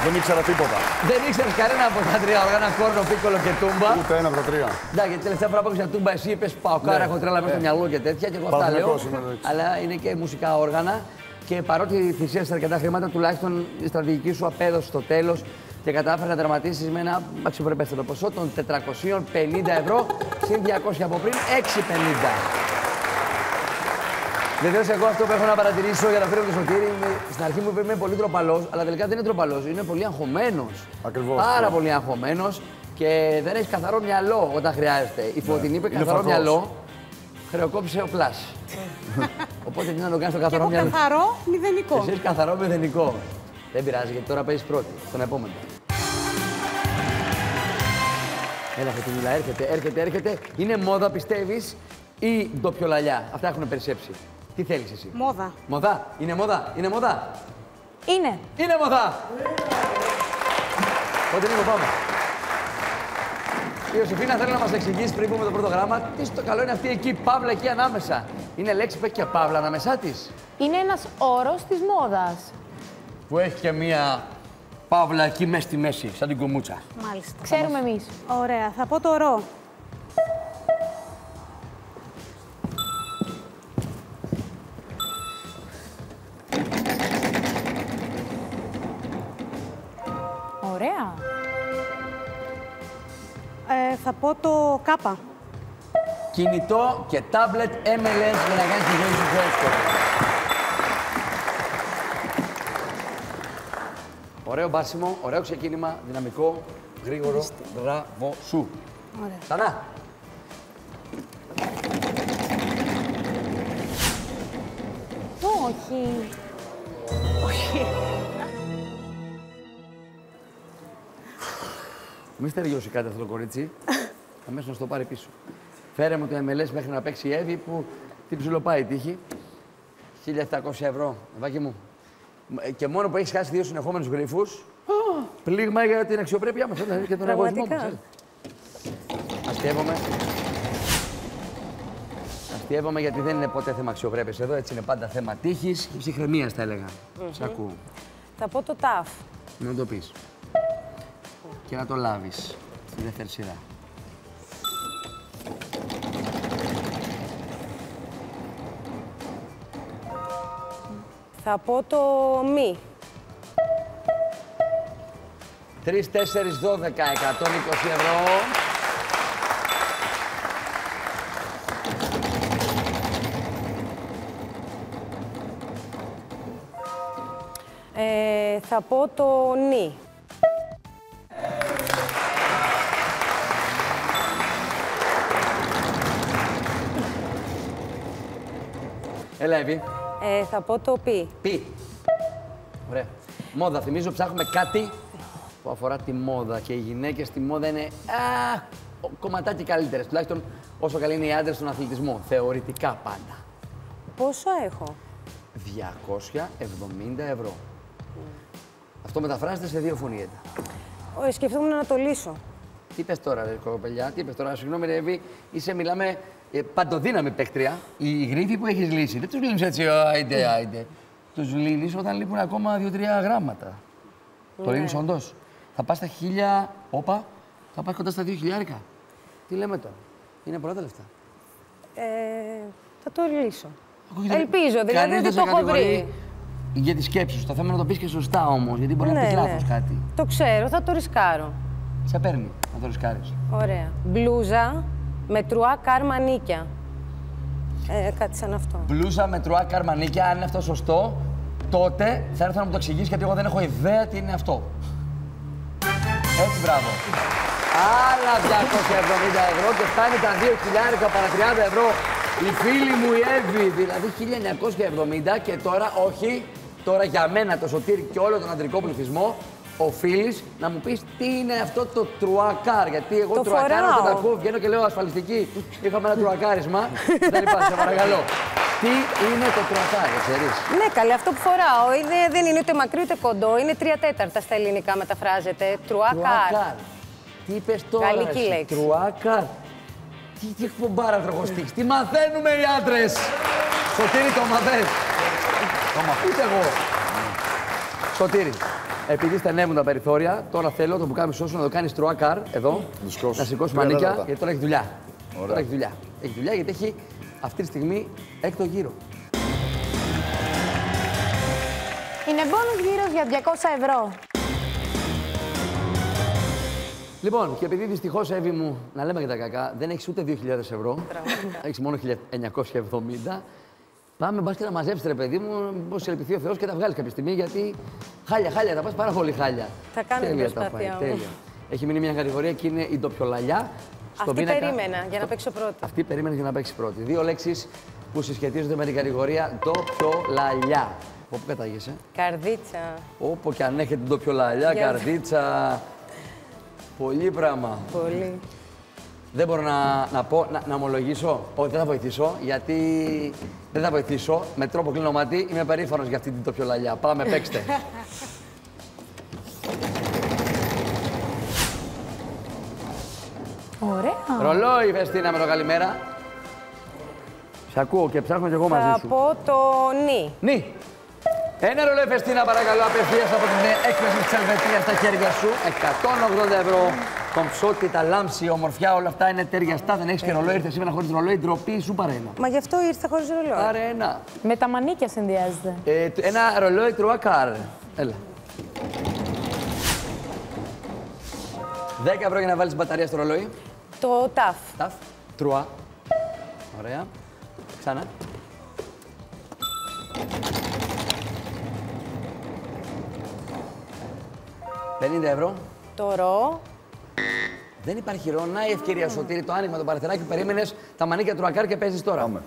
Δεν ήξερα τίποτα. Δεν ήξερες κανένα από τα τρία όργανα, κόρνο, πίκολο και τούμπα; Ούτε ένα από τα τρία. Εντάξει, την τελευταία φορά που άκουσα τούμπα, εσύ είπες Παοκάρα, έχω τρέλα μέσα στο μυαλό και τέτοια. Και εγώ αυτά λέω. Παναθηναϊκός είμαι, εντάξει. Αλλά είναι και μουσικά όργανα. Και παρότι θυσίασες αρκετά χρήματα, τουλάχιστον η στρατηγική σου απέδωσε στο τέλος και κατάφερες να δραματίσει με ένα αξιοπρεπέστερο ποσό των 450 ευρώ συν 200 από πριν, 650. Βεβαίως, εγώ αυτό που έχω να παρατηρήσω για να φέρω το σωτήρι, είναι, στην αρχή μου είπε είμαι πολύ τροπαλός, αλλά τελικά δεν είναι τροπαλός, είναι πολύ αγχωμένος. Ακριβώς, Πάρα ναι. πολύ αγχωμένος και δεν έχει καθαρό μυαλό όταν χρειάζεται. Η Φωτεινή είπε Είναι καθαρό φακός. μυαλό, χρεοκόπησε ο πλάς. [laughs] Οπότε τι να το κάνεις στο Και καθαρό έχω μυαλό. καθαρό μηδενικό. Εσύ έχεις καθαρό μηδενικό. Δεν πειράζει γιατί τώρα παίζεις πρώτη, στον επόμενο. Έλα, Φωτεινούλα, έρχεται, έρχεται, έρχεται. Είναι μόδα, πιστεύεις, ή ντοπιολαλιά. Αυτά έχουν περισσέψει. Τι θέλεις εσύ; Μόδα. Μοδά, είναι μοδά, είναι μοδά. Είναι. Είναι μοδά! Πότε λίγο πάμε. Η Ιωσήφινα θέλει να μας εξηγήσει πριν πούμε το πρώτο γράμμα τι στο καλό είναι αυτή εκεί, παύλα εκεί ανάμεσα. Είναι λέξη που έχει και παύλα ανάμεσά της. Είναι ένας όρος της μόδας. Που έχει και μία παύλα εκεί μέσα στη μέση, σαν την κομμούτσα. Μάλιστα. Ξέρουμε εμείς. Ωραία. Θα πω το ρο. Ωραία. Ε, θα πω το κάπα. Κινητό και τάμπλετ MLS για να κάνεις τη ζωή σου πιο εύκολη. Ωραίο μπάσιμο, ωραίο ξεκίνημα, δυναμικό, γρήγορο. Μπράβο σου. Ωραία. Ξανά. Όχι. Μη στεριώσει κάτι αυτό το κορίτσι. [laughs] Αμέσω να στο πάρει πίσω. Φέρε μου το MLS μέχρι να παίξει η Εύη που την ψιλοπάει η τύχη. 1700 ευρώ, Ευάκι μου. Ε, Και μόνο που έχεις χάσει δύο συνεχόμενους γρήφου. Πλήγμα για την αξιοπρέπειά μας και τον εγωισμό Πραγματικά. μας. Αστείευομαι. Αστείευομαι γιατί δεν είναι ποτέ θέμα αξιοπρέπειας εδώ. Έτσι είναι πάντα θέμα τύχης και ψυχραιμίας, θα έλεγα. Σ' ακούω. Θα πω το ταφ. Να το πεις. Και να το λάβεις στη δεύτερη σειρά. Θα πω το μη. 3, 4, 12, 120 ευρώ. Ε, θα πω το νη. Έλα, Εύη. Ε, θα πω το πι. Πι. Ωραία. Μόδα. Θυμίζω ψάχνουμε κάτι που αφορά τη μόδα. Και οι γυναίκες στη μόδα είναι α, ο- κομματάκι καλύτερες. Τουλάχιστον όσο καλοί είναι οι άντρες στον αθλητισμό. Θεωρητικά πάντα. Πόσο έχω; 270 ευρώ. Αυτό μεταφράζεται σε δύο φωνήεντα. Ω, σκεφτόμουν να το λύσω. Τι πες τώρα, ρε κοπελιά, τι πες τώρα, συγγνώμη, ρε Εύη, είσαι, μιλάμε, ε, παντοδύναμη παίκτρια. Οι γρίφοι που έχεις λύσει, δεν τους λύνεις έτσι, άιντε, άιντε. Τους λύνεις όταν λείπουν ακόμα δύο-τρία γράμματα. Το λύνεις όντως. Θα πας στα χίλια, όπα, θα πας κοντά στα δύο χιλιάρικα. Τι λέμε τώρα, είναι πολλά τα λεφτά. Ε, θα το λύσω. Ακούγεται- Ελπίζω, δηλαδή Κανείς δεν δεν το σε έχω κατηγορεί βρει. Για τη σκέψη σου. Το θέμα είναι να το πεις και σωστά όμως, γιατί μπορεί να πεις λάθος κάτι. Το ξέρω, θα το ρισκάρω. Σε παίρνει να το ρισκάρεις. Ωραία. Μπλούζα με τρουά καρμανίκια. Ε, κάτι σαν αυτό. Μπλούζα με τρουά καρμανίκια, αν είναι αυτό σωστό, τότε θα έρθω να μου το εξηγήσει γιατί εγώ δεν έχω ιδέα τι είναι αυτό. Έτσι, μπράβο. Άλλα 270 ευρώ και φτάνει τα 2 χιλιάρικα παρά 30 ευρώ. Η φίλη μου η Εύη, δηλαδή 1970 και τώρα όχι, τώρα για μένα το Σωτήρη και όλο τον αντρικό πληθυσμό, οφείλεις να μου πεις τι είναι αυτό το τρουακάρ. Γιατί εγώ Το τρουακάρ όταν τα φοράω. ακούω βγαίνω και λέω ασφαλιστική. Είχαμε ένα τρουακάρισμα. [laughs] Δεν λοιπά, σε παρακαλώ. Τι είναι το τρουακάρ, ξέρεις; Ναι, καλέ, αυτό που φοράω είναι, δεν είναι ούτε μακρύ ούτε κοντό. Είναι τρία τέταρτα στα ελληνικά μεταφράζεται. Trois quarts. Τρουακάρ. Τι είπες τώρα, Γαλλική εσύ, λέξη. Τρουακάρ. Τι, τι εκπομπάρα Τροχός της Τύχης. Τι μαθαίνουμε οι άντρες. Σωτήρη το μαθαίνεις. Το μαθαίνεις. Ούτε εγώ. Σωτήρη. Επειδή στενεύουν τα περιθώρια, τώρα θέλω το πουκάμισό σου να το κάνεις τρουακάρ εδώ. το σηκώσεις. Να σηκώσει Τρία μανίκια, τέταρτα. γιατί τώρα έχει δουλειά. Ωραία. Τώρα έχει δουλειά. Έχει δουλειά γιατί έχει αυτή τη στιγμή έκτο γύρο. Είναι bonus γύρος για 200 ευρώ. Λοιπόν, και επειδή δυστυχώς, Εύη μου, να λέμε και τα κακά, δεν έχεις ούτε 2.000 ευρώ. έχεις μόνο 1.970. Πάμε, μπας και να μαζέψεις, ρε παιδί μου, πώς σε ελπιθεί ο Θεός και τα βγάλεις κάποια στιγμή. Γιατί χάλια, χάλια, τα πας πάρα πολύ χάλια. Θα κάνω την Τέλεια τα προσπάθειά πάει, μου. τέλεια. Έχει μείνει μια κατηγορία και είναι η ντοπιολαλιά. Στον Αυτή πίνακα- περίμενα για να παίξω πρώτη. Αυτή περίμενε για να παίξει πρώτη. Δύο λέξεις που συσχετίζονται με την κατηγορία ντοπιολαλιά. Όπου κατάγεσαι; Καρδίτσα. Όπου και αν έχετε ντοπιολαλιά, Για- καρδίτσα. Πολύ πράγμα. Πολύ. Δεν μπορώ να, να πω, να, να ομολογήσω. Όχι, δεν θα βοηθήσω, γιατί δεν θα βοηθήσω. Με τρόπο κλείνω μάτι, είμαι περήφανος για αυτή την τοπιολαλιά. Πάμε, παίξτε. Ωραία. Ρολόι, Βεστίνα, με το καλημέρα. Σε ακούω και ψάχνω κι εγώ μαζί Θα σου. πω το νι. Νι. Ένα ρολόι, Βεστίνα, παρακαλώ, απευθείας από την έκπληξη της Ελβετία στα χέρια σου. 180 ευρώ. Κομψότητα, λάμψη, ομορφιά, όλα αυτά είναι ταιριαστά. Δεν έχεις και ρολόι, ήρθες σήμερα χωρίς ρολόι, ντροπή σου πάρε ένα. Μα γι' αυτό ήρθα χωρίς ρολόι. Πάρε ένα. Με τα μανίκια συνδυάζεται. Ε, τ- ένα ρολόι τρουακάρ. Έλα. 10 ευρώ για να βάλεις μπαταρία στο ρολόι. Το ταφ. Ταφ. Τρουά. Ωραία. Ξανά. «50 ευρώ. Το ρο. Δεν υπάρχει ρο. Να η ευκαιρία σωτήρι το άνοιγμα, το παραθυράκι που περίμενες τα μανίκια τρουακάρ και παίζεις τώρα. Πάμε.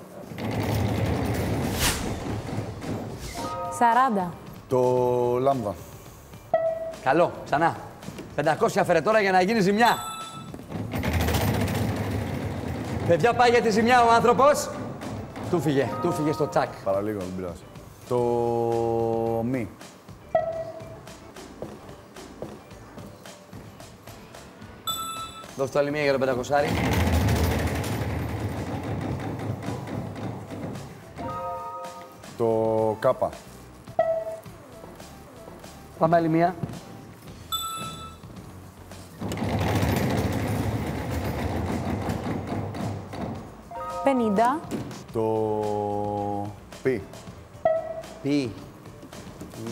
40. Το λάμδα. Καλό, ξανά. 500 φέρε τώρα για να γίνει ζημιά. Παιδιά, πάει για τη ζημιά ο άνθρωπος. Του φύγε, του φύγε στο τσακ. Παραλίγο, δεν πειράζει. Το μη. Δώσ' το άλλη μία για το πεντακοσάρι. Το κάπα. Πάμε άλλη μία. Πενήντα. Το πι. Πει.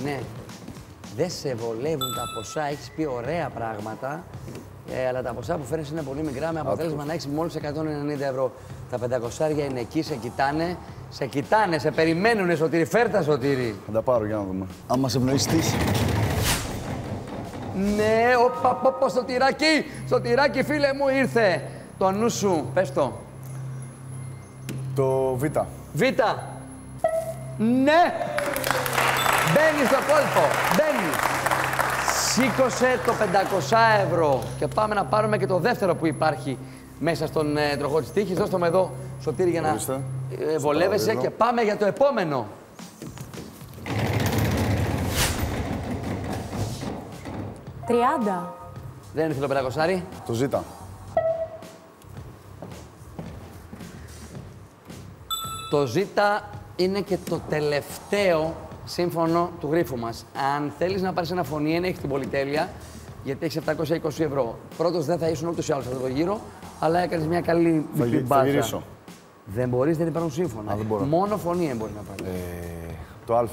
Ναι. Δεν σε βολεύουν τα ποσά, έχεις πει ωραία πράγματα. Ε, αλλά τα ποσά που φέρνεις είναι πολύ μικρά με αποτέλεσμα να έχεις μόλις 190 ευρώ. Τα 500 είναι εκεί, σε κοιτάνε. Σε κοιτάνε, σε περιμένουνε, Σωτήρη. Φέρτα, Σωτήρη. Θα τα πάρω για να δούμε. Αν μας ευνοήσεις τύχη. Ναι, οπα, πα, πα, στο τυράκι, στο τυράκι, φίλε μου, ήρθε. Το νου σου, πες το. Το β. Β. Ναι! Μπαίνεις στο κόλπο. Μπαίνει. Σήκωσε το 500 ευρώ. Και πάμε να πάρουμε και το δεύτερο που υπάρχει μέσα στον ε, τροχό της τύχης. Δώστε με εδώ, Σωτήρη, για να Ορίστε. ε, βολεύεσαι. παραδίδω. Και πάμε για το επόμενο. Τριάντα. Δεν ήθελε το 500. Το ζήτα. Το Ζ είναι και το τελευταίο σύμφωνο του γρίφου μας. Αν θέλεις να πάρεις ένα φωνή, έχει την πολυτέλεια, γιατί έχεις 720 ευρώ. Πρώτος δεν θα ήσουν ούτως ή άλλως αυτό το γύρο, αλλά έκανες μια καλή Θα, μικρή γυ- θα μπάζα. γυρίσω. Δεν μπορείς, δεν υπάρχουν σύμφωνα. Α, δεν μπορώ. Μόνο φωνή μπορεί να πάρεις. Ε, το α.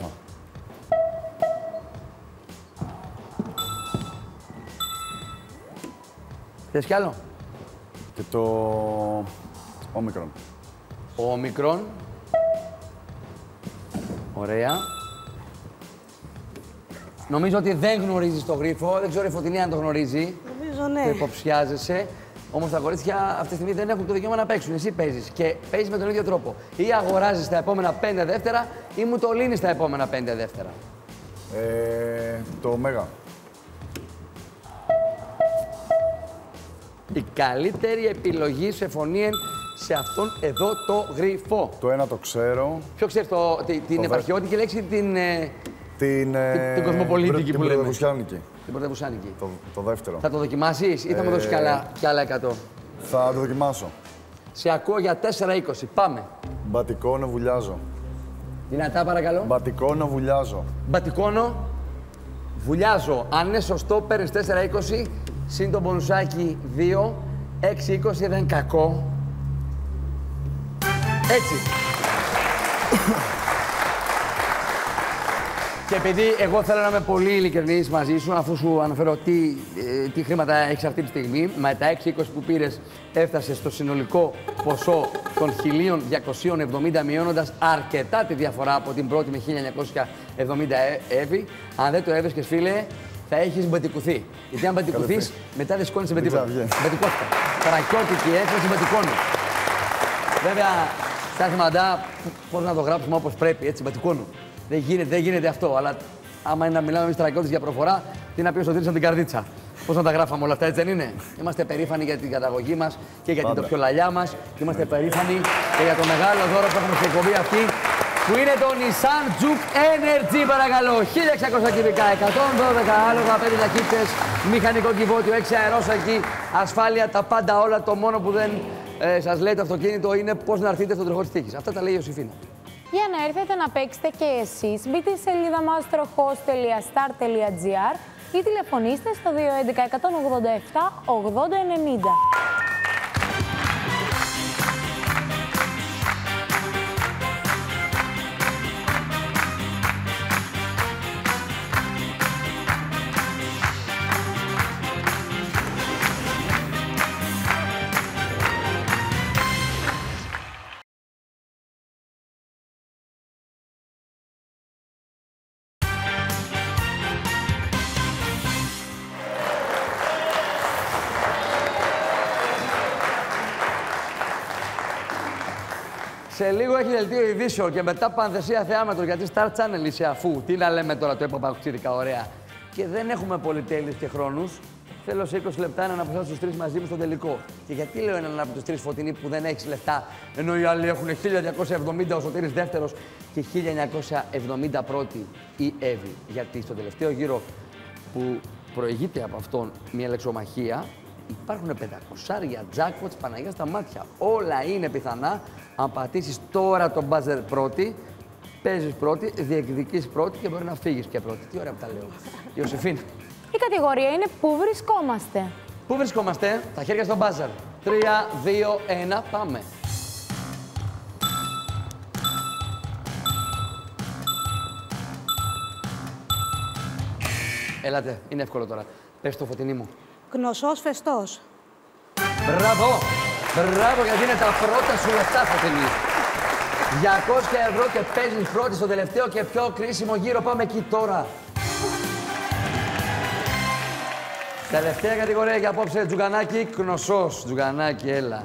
Θες κι άλλο; Και το όμικρον. Ο μικρόν. Ωραία. Νομίζω ότι δεν γνωρίζεις το γρίφο. Δεν ξέρω η Φωτεινή αν το γνωρίζει. Νομίζω Το ναι. υποψιάζεσαι. Όμως τα κορίτσια αυτή τη στιγμή δεν έχουν το δικαίωμα να παίξουν. Εσύ παίζεις και παίζεις με τον ίδιο τρόπο. Ή αγοράζεις τα επόμενα πέντε δεύτερα ή μου το λύνεις τα επόμενα πέντε δεύτερα. Ε, το μέγα. Η καλύτερη επιλογή σε φωνή σε αυτόν εδώ το γρυφό. Το ένα το ξέρω. Ποιο ξέρεις το, τη- την Το επαρχιώτικη λέξη, την, ε, Την, ε, την κοσμοπολίτικη πρω- που την λέμε. πρωτευουσιάνικη. την πρωτεύουσάνικη. Το, το δεύτερο. Θα το δοκιμάσεις ή θα μου δώσεις κι άλλα, κι άλλα 100. Θα το δοκιμάσω. Σε ακούω για 4-20. Πάμε. Μπατικόνο βουλιάζω. Δυνατά παρακαλώ. Μπατικόνο βουλιάζω. Μπατικόνο, βουλιάζω. Αν είναι σωστό, παίρνεις 4-20, συν το μπονουσάκι 2, 6-20 δεν είναι κακό. Έτσι. Και επειδή εγώ θέλω να είμαι πολύ ειλικρινής μαζί σου, αφού σου αναφέρω τι, ε, τι χρήματα έχεις αυτή τη στιγμή, με τα 6-20 που πήρες έφτασε στο συνολικό ποσό των 1.270 μειώνοντας αρκετά τη διαφορά από την πρώτη με 1.970 ε- εύη. Αν δεν το έβρισκες, φίλε, θα έχεις μπατικουθεί. Γιατί αν μπατικουθεί, Καλέ. μετά δεν σηκώνει με Δεν τίποτα. ξαναβγαίνει. Μπατικόφτα. Τρακιώτικη έκφραση μπατικώνει. Βέβαια, στα θυμαντά, πώς να το γράψουμε όπως πρέπει, έτσι, μπατικώνου. Δεν γίνεται, δεν γίνεται αυτό. Αλλά άμα είναι να μιλάμε εμείς τρακιώτες για προφορά, τι να πει ο Σωτήρης από την καρδίτσα. Πώς να τα γράφαμε όλα αυτά, έτσι δεν είναι; Είμαστε περήφανοι για την καταγωγή μας και για την Πάντα. τοπιολαλιά μας. Και είμαστε περήφανοι και για το μεγάλο δώρο που έχουμε στην εκπομπή αυτή, που είναι το Nissan Juke Energy, παρακαλώ. 1600 κυβικά, 112 άλογα, 5 ταχύτητες, μηχανικό κυβότιο, 6 αερόσακη, ασφάλεια, τα πάντα όλα. Το μόνο που δεν ε, σας λέει το αυτοκίνητο είναι πώς να έρθετε στον τροχό της τύχης. Αυτά τα λέει η Ιωσήφίνα. Για να έρθετε να παίξετε και εσείς, μπείτε στη σελίδα μας τροχός.star.gr ή τηλεφωνήστε στο 211 187 8090. Σε λίγο έχει δελτίο ειδήσεων και μετά πανθεσία θεάματος γιατί Star Channel είσαι αφού. Τι να λέμε τώρα, το είπα παγκοσμίρικα, ωραία. Και δεν έχουμε πολυτέλειε και χρόνους. Θέλω σε 20 λεπτά να αναπροσθέσω του τρεις μαζί μου στο τελικό. Και γιατί λέω έναν από τους τρεις φωτεινοί που δεν έχεις λεφτά, ενώ οι άλλοι έχουν 1270 ο Σωτήρης δεύτερος και 1970 πρώτη η Εύη. Γιατί στο τελευταίο γύρο που προηγείται από αυτόν μια λεξομαχία, υπάρχουν 500 jackpots Παναγία στα μάτια. Όλα είναι πιθανά. Αν πατήσεις τώρα τον buzzer πρώτη, παίζεις πρώτη, διεκδικείς πρώτη και μπορεί να φύγεις και πρώτη. Τι ωραία που τα λέω. Ιωσήφίνα. Η κατηγορία είναι πού βρισκόμαστε. Πού βρισκόμαστε, τα χέρια στο buzzer. 3, 2, 1, πάμε. Έλατε, είναι εύκολο τώρα. Πες το φωτεινή μου. Γνωσός φεστός. Μπράβο! Μπράβο γιατί είναι τα πρώτα σου λεφτά φωτεινή. 200 ευρώ και παίζεις πρώτη στο τελευταίο και πιο κρίσιμο γύρο. Πάμε εκεί τώρα. Τελευταία κατηγορία για απόψε Τζουγκανάκη, κνωσός. Τζουγκανάκη, έλα.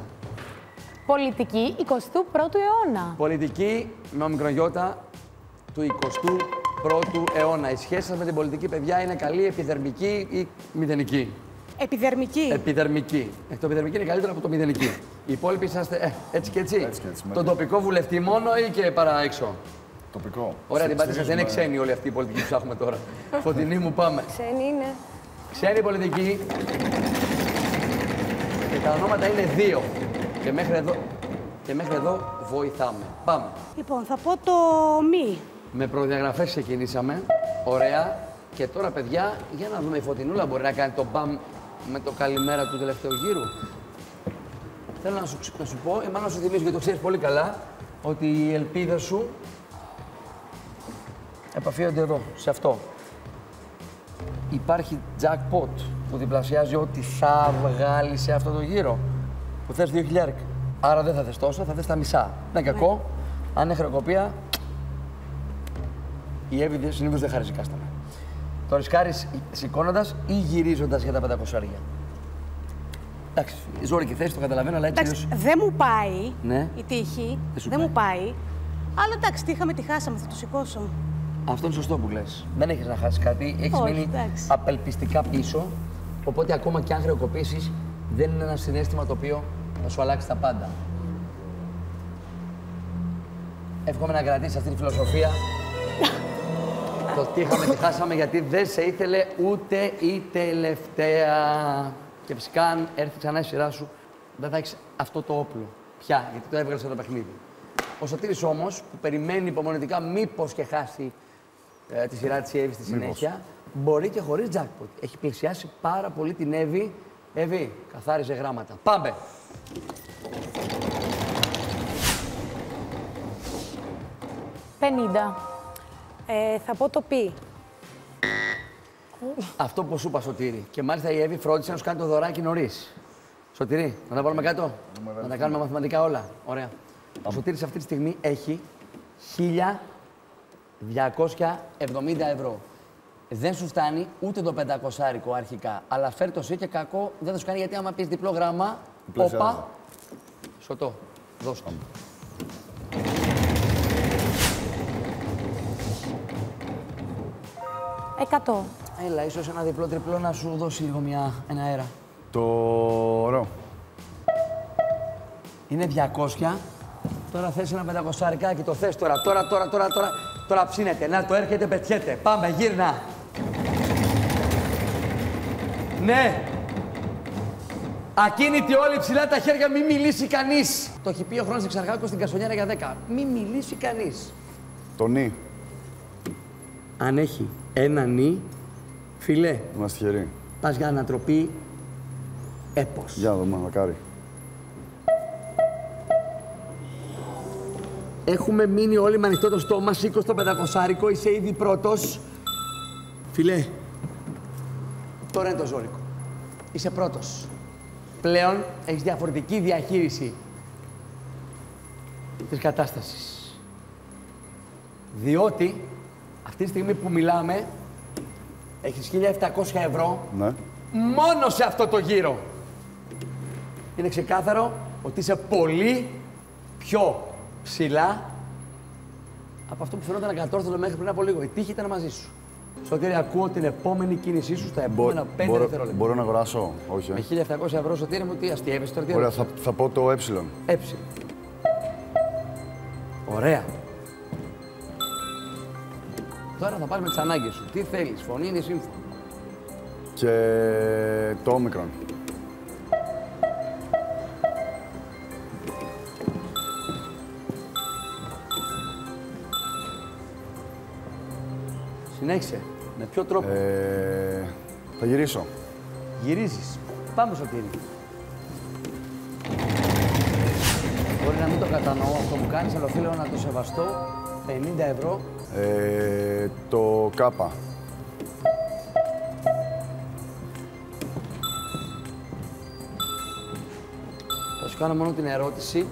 Πολιτική 21ου αιώνα. Πολιτική με ομικρογιώτα του 21ου αιώνα. Η σχέση σας με την πολιτική, παιδιά, είναι καλή, επιδερμική ή μηδενική; Επιδερμική. Επιδερμική. Ε, το επιδερμική είναι καλύτερο από το μηδενική. Οι υπόλοιποι είσαστε ε, έτσι και έτσι. Έτσι και έτσι, με Τον το- τοπικό βουλευτή μόνο ή και παρά έξω; Τοπικό. Ωραία, την πάτησα. Δεν είναι Στηρίζουμε- ξένοι όλοι αυτοί οι πολιτικοί που ψάχνουμε τώρα. Φωτεινή μου πάμε. Ξένοι είναι. Ξένοι πολιτικοί. Και τα ονόματα είναι δύο. Και μέχρι εδώ, και μέχρι εδώ βοηθάμε. Πάμε. Λοιπόν, θα πω το μη. Με προδιαγραφές ξεκινήσαμε. Ωραία. Και τώρα, παιδιά, για να δούμε η Φωτεινούλα μπορεί να κάνει το μπαμ με το καλημέρα του τελευταίου γύρου. Θέλω να σου, ξ- να σου πω, ή μάλλον να σου θυμίσω, γιατί το ξέρεις πολύ καλά, ότι οι ελπίδες σου επαφίονται εδώ, σε αυτό. Υπάρχει jackpot που διπλασιάζει ό,τι θα βγάλει σε αυτό το γύρο. Που θες 2.000. Άρα δεν θα θες τόσο, θα θες τα μισά. Δεν είναι κακό. Αν είναι χρεοκοπία, η Εύη συνήθως δεν χαρίζει κάστανα. Το ρισκάρεις σηκώνοντας ή γυρίζοντας για τα 500 άρια. Εντάξει, ζόρι και θέση, το καταλαβαίνω, αλλά έτσι Εντάξει, αλλιώς- δεν μου πάει Ναι. η τύχη. Δεν σου Δεν μου πάει. Αλλά εντάξει, τι είχαμε, τη χάσαμε, θα το σηκώσω. Αυτό είναι σωστό που λες. Δεν έχεις να χάσεις κάτι, έχεις Όχι, μείνει εντάξει. απελπιστικά πίσω. Οπότε ακόμα και αν χρεοκοπήσει, δεν είναι ένα συνέστημα το οποίο θα σου αλλάξει τα πάντα. Εύχομαι να κρατήσεις αυτή τη φιλοσοφία. [laughs] το τι είχαμε, τι χάσαμε, γιατί δεν σε ήθελε ούτε η τελευταία. Και φυσικά, αν έρθει ξανά η σειρά σου, δεν θα έχεις αυτό το όπλο πια, γιατί το έβγαλες το παιχνίδι. Ο Σωτήρης όμως, που περιμένει υπομονετικά μήπως και χάσει ε, τη σειρά της Εύης στη συνέχεια, μπορεί και χωρίς jackpot. Έχει πλησιάσει πάρα πολύ την Εύη. Εύη, καθάριζε γράμματα. Πάμε! Πενήντα. Ε, θα πω το πι. Αυτό που σου είπα, Σωτήρη. Και μάλιστα η Εύη φρόντισε να σου κάνει το δωράκι νωρίς. Σωτήρη, να τα βάλουμε κάτω. Να τα κάνουμε μαθηματικά όλα. Ωραία. Ο Σωτήρης αυτή τη στιγμή έχει 1.270 ευρώ. Δεν σου φτάνει ούτε το 500 αρχικά. Αλλά φέρει το εσύ και κακό δεν θα σου κάνει γιατί άμα πεις διπλό γράμμα, Πλησιάζει. όπα. Σωτό. Δώσ' το. Εκατό. Έλα, ίσως ένα διπλό τριπλό να σου δώσει λίγο μια, ένα αέρα. Το ρο. Είναι 200. Τώρα θες ένα πεντακοσάρικάκι, το θες τώρα, τώρα, τώρα, τώρα, τώρα. Τώρα ψήνεται. Να, το έρχεται, πετιέται. Πάμε, γύρνα. Ναι. Ακίνητη όλοι ψηλά τα χέρια, μη μιλήσει κανείς. Το έχει πει ο Χρόνος Εξαρχάκος στην Κασονιέρα για 10. Μη μιλήσει κανείς. Το νι. Αν έχει ένα νι, φιλέ, Είμαστε τυχεροί. πας για ανατροπή έπος. Για να δούμε, μακάρι. Έχουμε μείνει όλοι με ανοιχτό το στόμα, σήκω στο πεντακοσάρικο, είσαι ήδη πρώτος. Φιλέ, τώρα είναι το ζώρικο. Είσαι πρώτος. Πλέον έχεις διαφορετική διαχείριση της κατάστασης. Διότι αυτή τη στιγμή που μιλάμε έχεις 1.700 ευρώ Ναι. μόνο σε αυτό το γύρο. Είναι ξεκάθαρο ότι είσαι πολύ πιο ψηλά από αυτό που φαινόταν ακατόρθωτο μέχρι πριν από λίγο. Η τύχη ήταν μαζί σου. Σωτήρη, ακούω την επόμενη κίνησή σου στα Μπο- επόμενα 5 μπορώ, δευτερόλεπτα. μπορώ να αγοράσω, όχι. ε. Με 1.700 ευρώ, Σωτήρη μου, τι αστείευεσαι τώρα, τι Ωραία, έδωσες; θα, θα πω το ε. Ε. Ωραία. Τώρα θα πάρουμε τις ανάγκες σου. Τι θέλεις, φωνή είναι σύμφωνο; Και το όμικρον. Συνέχισε. Με ποιο τρόπο; Ε, θα γυρίσω. Γυρίζεις. Πάμε Σωτήρη. Μπορεί να μην το κατανοώ αυτό που κάνεις, αλλά οφείλω να το σεβαστώ. 50 ευρώ. Ε, το κάπα. Θα σου κάνω μόνο την ερώτηση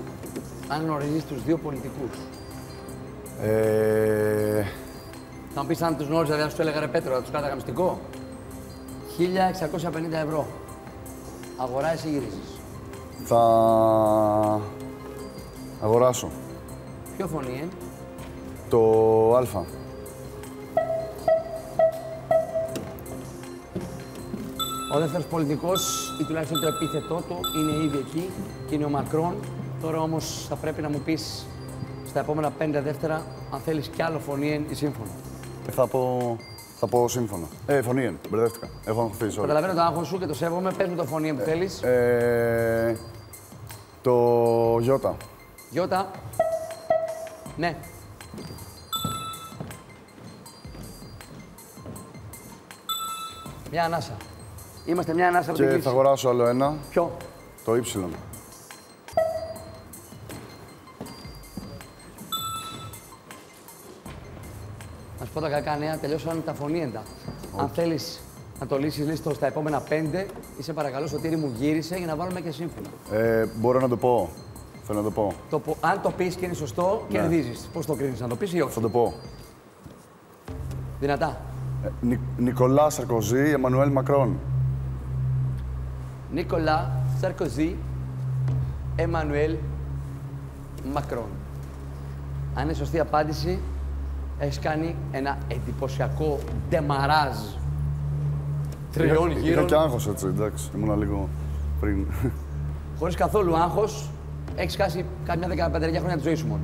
αν γνωρίζεις τους δύο πολιτικούς. Ε, Θα μου πεις αν τους γνώριζα, δηλαδή θα σου έλεγα ρε Πέτρο, θα τους κάταγα μυστικό. 1650 ευρώ. Αγοράζεις ή γυρίζεις. θα αγοράσω. Ποιο φωνή, ε; Το Α. Ο δεύτερο πολιτικός, ή τουλάχιστον το επίθετό του, είναι ήδη εκεί και είναι ο Μακρόν. Τώρα όμως θα πρέπει να μου πεις στα επόμενα πέντε δεύτερα αν θέλεις κι άλλο φωνή ή σύμφωνο. Ε, θα πω, θα πω σύμφωνο. Ε, φωνή μπερδεύτηκα. Έχω αγχωθείς, sorry. Καταλαβαίνω το άγχος σου και το σέβομαι. Πες μου το φωνή που θέλεις. Ε, το Ι. Γιώτα. Ναι. Μια ανάσα. Είμαστε μια ανάσα από την Και κλίση. θα αγοράσω άλλο ένα, Ποιο; το Ι. Να σου πω τα κακά νέα, τελειώσαν τα φωνήεντα. Αν θέλεις να το λύσεις λίστο στα επόμενα πέντε, είσαι παρακαλώ στο τύρι μου γύρισε για να βάλουμε και σύμφωνο. Ε, μπορώ να το πω. Θέλω να το πω. Το, πω- αν το πεις και είναι σωστό, Ναι. κερδίζεις. Πώς το κρίνεις, να το πεις ή όχι; Θα το πω. Δυνατά. Ε, Νι- Νικολάς Σαρκοζή, Εμμανουέλ Μακρόν. Νίκολα Σαρκοζή, Εμμανουέλ Μακρόν. Αν είναι σωστή απάντηση, έχεις κάνει ένα εντυπωσιακό ντεμαράζ τριών Είχα γύρων. και άγχος έτσι, εντάξει. Ήμουνα λίγο πριν. Χωρίς καθόλου άγχος, έχεις χάσει καμιά 15 χρόνια της ζωής σου μόνο.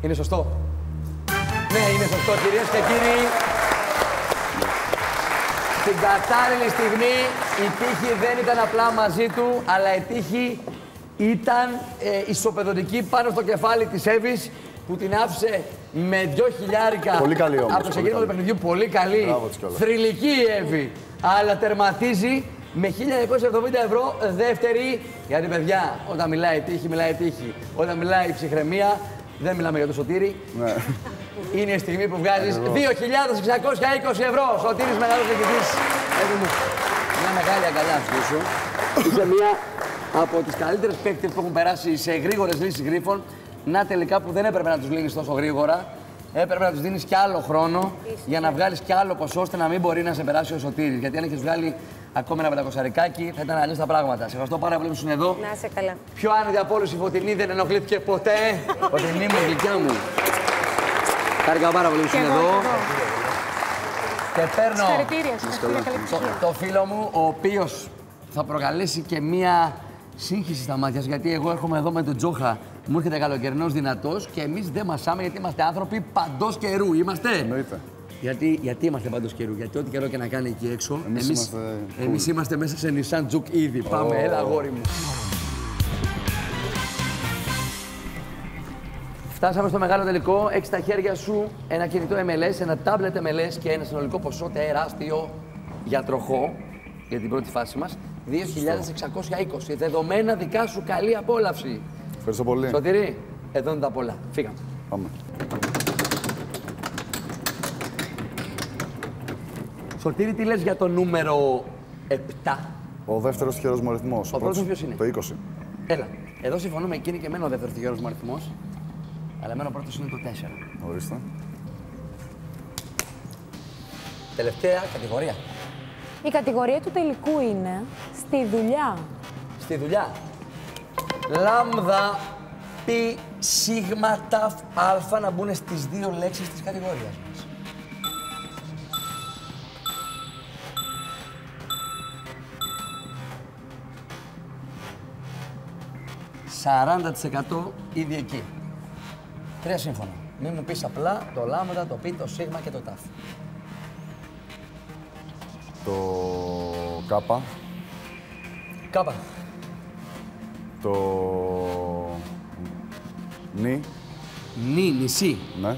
είναι σωστό; Ναι, είναι σωστός, κυρίες και κύριοι. Στην κατάλληλη στιγμή η τύχη δεν ήταν απλά μαζί του, αλλά η τύχη ήταν ε, ισοπεδωτική πάνω στο κεφάλι της Εύης που την άφησε με δυο χιλιάρικα Πολύ καλή όμως, από το πολύ ξεκίνημα του καλή. παιχνιδιού. Πολύ καλή. Μπράβο της κιόλας. Θρηλυκή η Εύη. Αλλά τερματίζει με 1970 ευρώ δεύτερη. Γιατί παιδιά, όταν μιλάει η τύχη, μιλάει η τύχη. Όταν μιλάει η ψυχραιμία, δεν μιλάμε για το σωτήρι. ναι. [laughs] Είναι η στιγμή που βγάζεις 2.620 ευρώ. Σωτήρης μεγάλος νικητής. Εύη μου, μια μεγάλη αγκαλιά σου σου. Είσαι μία από τις καλύτερες παίκτες που έχουν περάσει σε γρήγορες λύσεις γρίφων. Να τελικά που δεν έπρεπε να τους λύνεις τόσο γρήγορα. Έπρεπε να τους δίνεις κι άλλο χρόνο για να βγάλεις κι άλλο ποσό ώστε να μην μπορεί να σε περάσει ο Σωτήρης. Γιατί αν έχεις βγάλει ακόμα ένα πεντακοσαρικάκι θα ήταν αλλιώς τα πράγματα. Σε ευχαριστώ πάρα πολύ που ήσουν εδώ. Να είσαι καλά. Πιο άνετη από όλους η Φωτεινή δεν ενοχλήθηκε ποτέ. [laughs] Φωτεινή μου, γλυκιά μου. Χάρηκα πάρα πολύ που ήσουν εδώ. Και παίρνω Συγχαρητήρια, συγχαρητήρια, καλή το, επιτυχία. το φίλο μου, ο οποίος θα προκαλέσει και μία σύγχυση στα μάτια σου, γιατί εγώ έρχομαι εδώ με τον Τζόχα. Μου έρχεται καλοκαιρινός δυνατός και εμείς δεν μασάμε γιατί είμαστε άνθρωποι παντός καιρού. Είμαστε; Εννοείται. Γιατί, γιατί είμαστε παντός καιρού, Γιατί ό,τι καιρό και να κάνει εκεί έξω, Εμείς εμείς, είμαστε cool. εμείς είμαστε μέσα σε Nissan Juke ήδη. Πάμε, έλα αγόρι μου. Φτάσαμε στο μεγάλο τελικό. Έχεις στα χέρια σου ένα κινητό MLS, ένα tablet MLS και ένα συνολικό ποσό τεράστιο για τροχό για την πρώτη φάση μας. 2.620. Δεδομένα δικά σου καλή απόλαυση. Ευχαριστώ πολύ. Σωτηρή, εδώ είναι τα πολλά. Φύγαμε. Πάμε. Σωτήρη, τι λες για το νούμερο 7. Ο δεύτερος τυχερό μου αριθμός. Ο πρώτος ποιος είναι; Το 20. Έλα, εδώ συμφωνούμε εκείνη και εμένα ο δεύτερος τυχερός μου αριθμός. Αλλά εμένα ο πρώτος είναι το 4. Ορίστε. Τελευταία κατηγορία. Η κατηγορία του τελικού είναι στη δουλειά. Στη δουλειά. Λάμδα, πι, σίγμα, ταφ, αλφα να μπουν στις δύο λέξεις της κατηγορίας μας. Σαράντα ήδη εκεί. Τρία σύμφωνα. Μην μου πεις απλά το λάμδα, το πι, το σίγμα και το ταφ. Το Κάπα. Κάπα. Το. Νι. Νι, νησί. Ναι.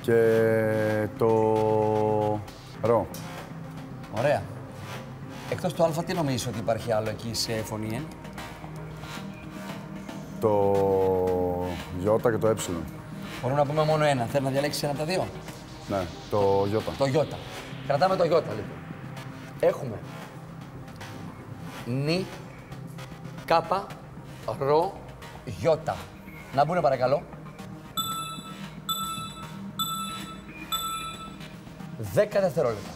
Και το. Ρο. Ωραία. Εκτός του α, τι νομίζεις ότι υπάρχει άλλο εκεί σε φωνή, ε; Το. Ι και το Ε. Μπορούμε να πούμε μόνο ένα. Θέλω να διαλέξεις ένα από τα δύο; Ναι. Το Ι. Το Ι. Κρατάμε το Ι, λοιπόν. Έχουμε νι, κάπα, ρο, Ι. Να μπουν παρακαλώ. Δέκα δευτερόλεπτα.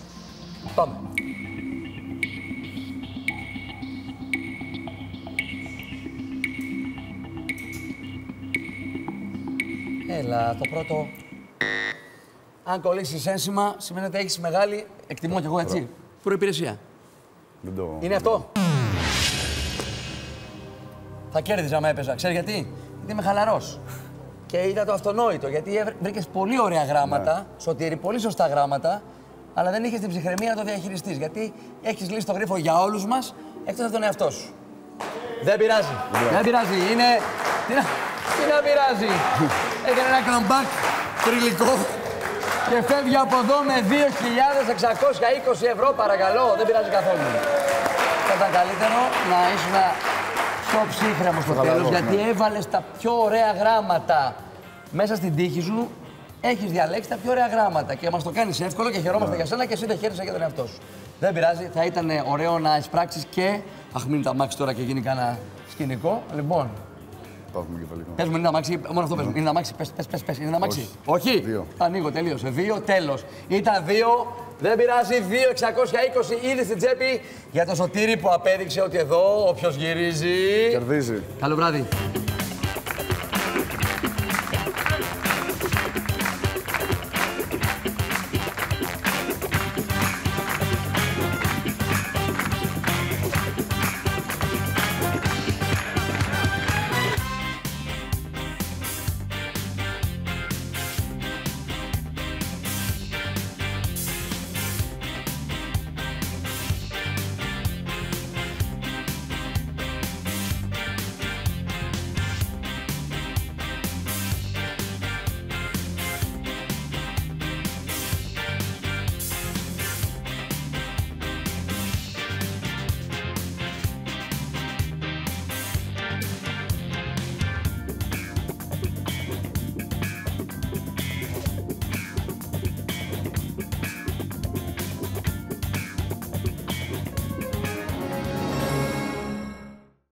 Πάμε. Έλα, το πρώτο. Αν κολλήσεις ένσημα, σημαίνει ότι έχεις μεγάλη. Εκτιμώ κι εγώ έτσι. Προπηρεσία. Δεν το... Είναι αυτό; Θα κέρδιζα άμα έπαιζα. Ξέρεις γιατί; Γιατί είμαι χαλαρός. Και ήταν το αυτονόητο. Γιατί βρήκες πολύ ωραία γράμματα, σωτήρι, πολύ σωστά γράμματα, αλλά δεν είχες την ψυχραιμία να το διαχειριστείς. Γιατί έχεις λύσει το γρίφο για όλους μας εκτός από τον εαυτό σου. Δεν πειράζει. Δεν πειράζει. Είναι. Τι να, τι να πειράζει. Έκανε ένα comeback τριλικό και φεύγει από εδώ με 2.620 ευρώ παρακαλώ. Δεν πειράζει καθόλου. Θα ήταν καλύτερο να ήσουν πιο ψύχρεμο στο τέλος γιατί έβαλες τα πιο ωραία γράμματα μέσα στην τύχη σου. Έχεις διαλέξει τα πιο ωραία γράμματα και μας το κάνεις εύκολο και χαιρόμαστε για σένα και εσύ δεν χαίρεσαι για τον εαυτό σου. Δεν πειράζει, θα ήταν ωραίο να εισπράξεις και. Αχ, μην τα μάξει τώρα και γίνει κανένα σκηνικό. Λοιπόν, Πάθουμε κεφαλικό. Πες μου, είναι αμάξι, μόνο αυτό πες μου. Είναι αμάξι, πες, πες, πες, πες. είναι αμάξι. Όχι. Όχι. Δύο. Τα ανοίγω, τελείωσε. Δύο, τέλος. Ήταν δύο, δεν πειράζει. Δύο, 620 ήδη στην τσέπη για το σωτήρι που απέδειξε ότι εδώ όποιος γυρίζει... Κερδίζει. Καλό βράδυ.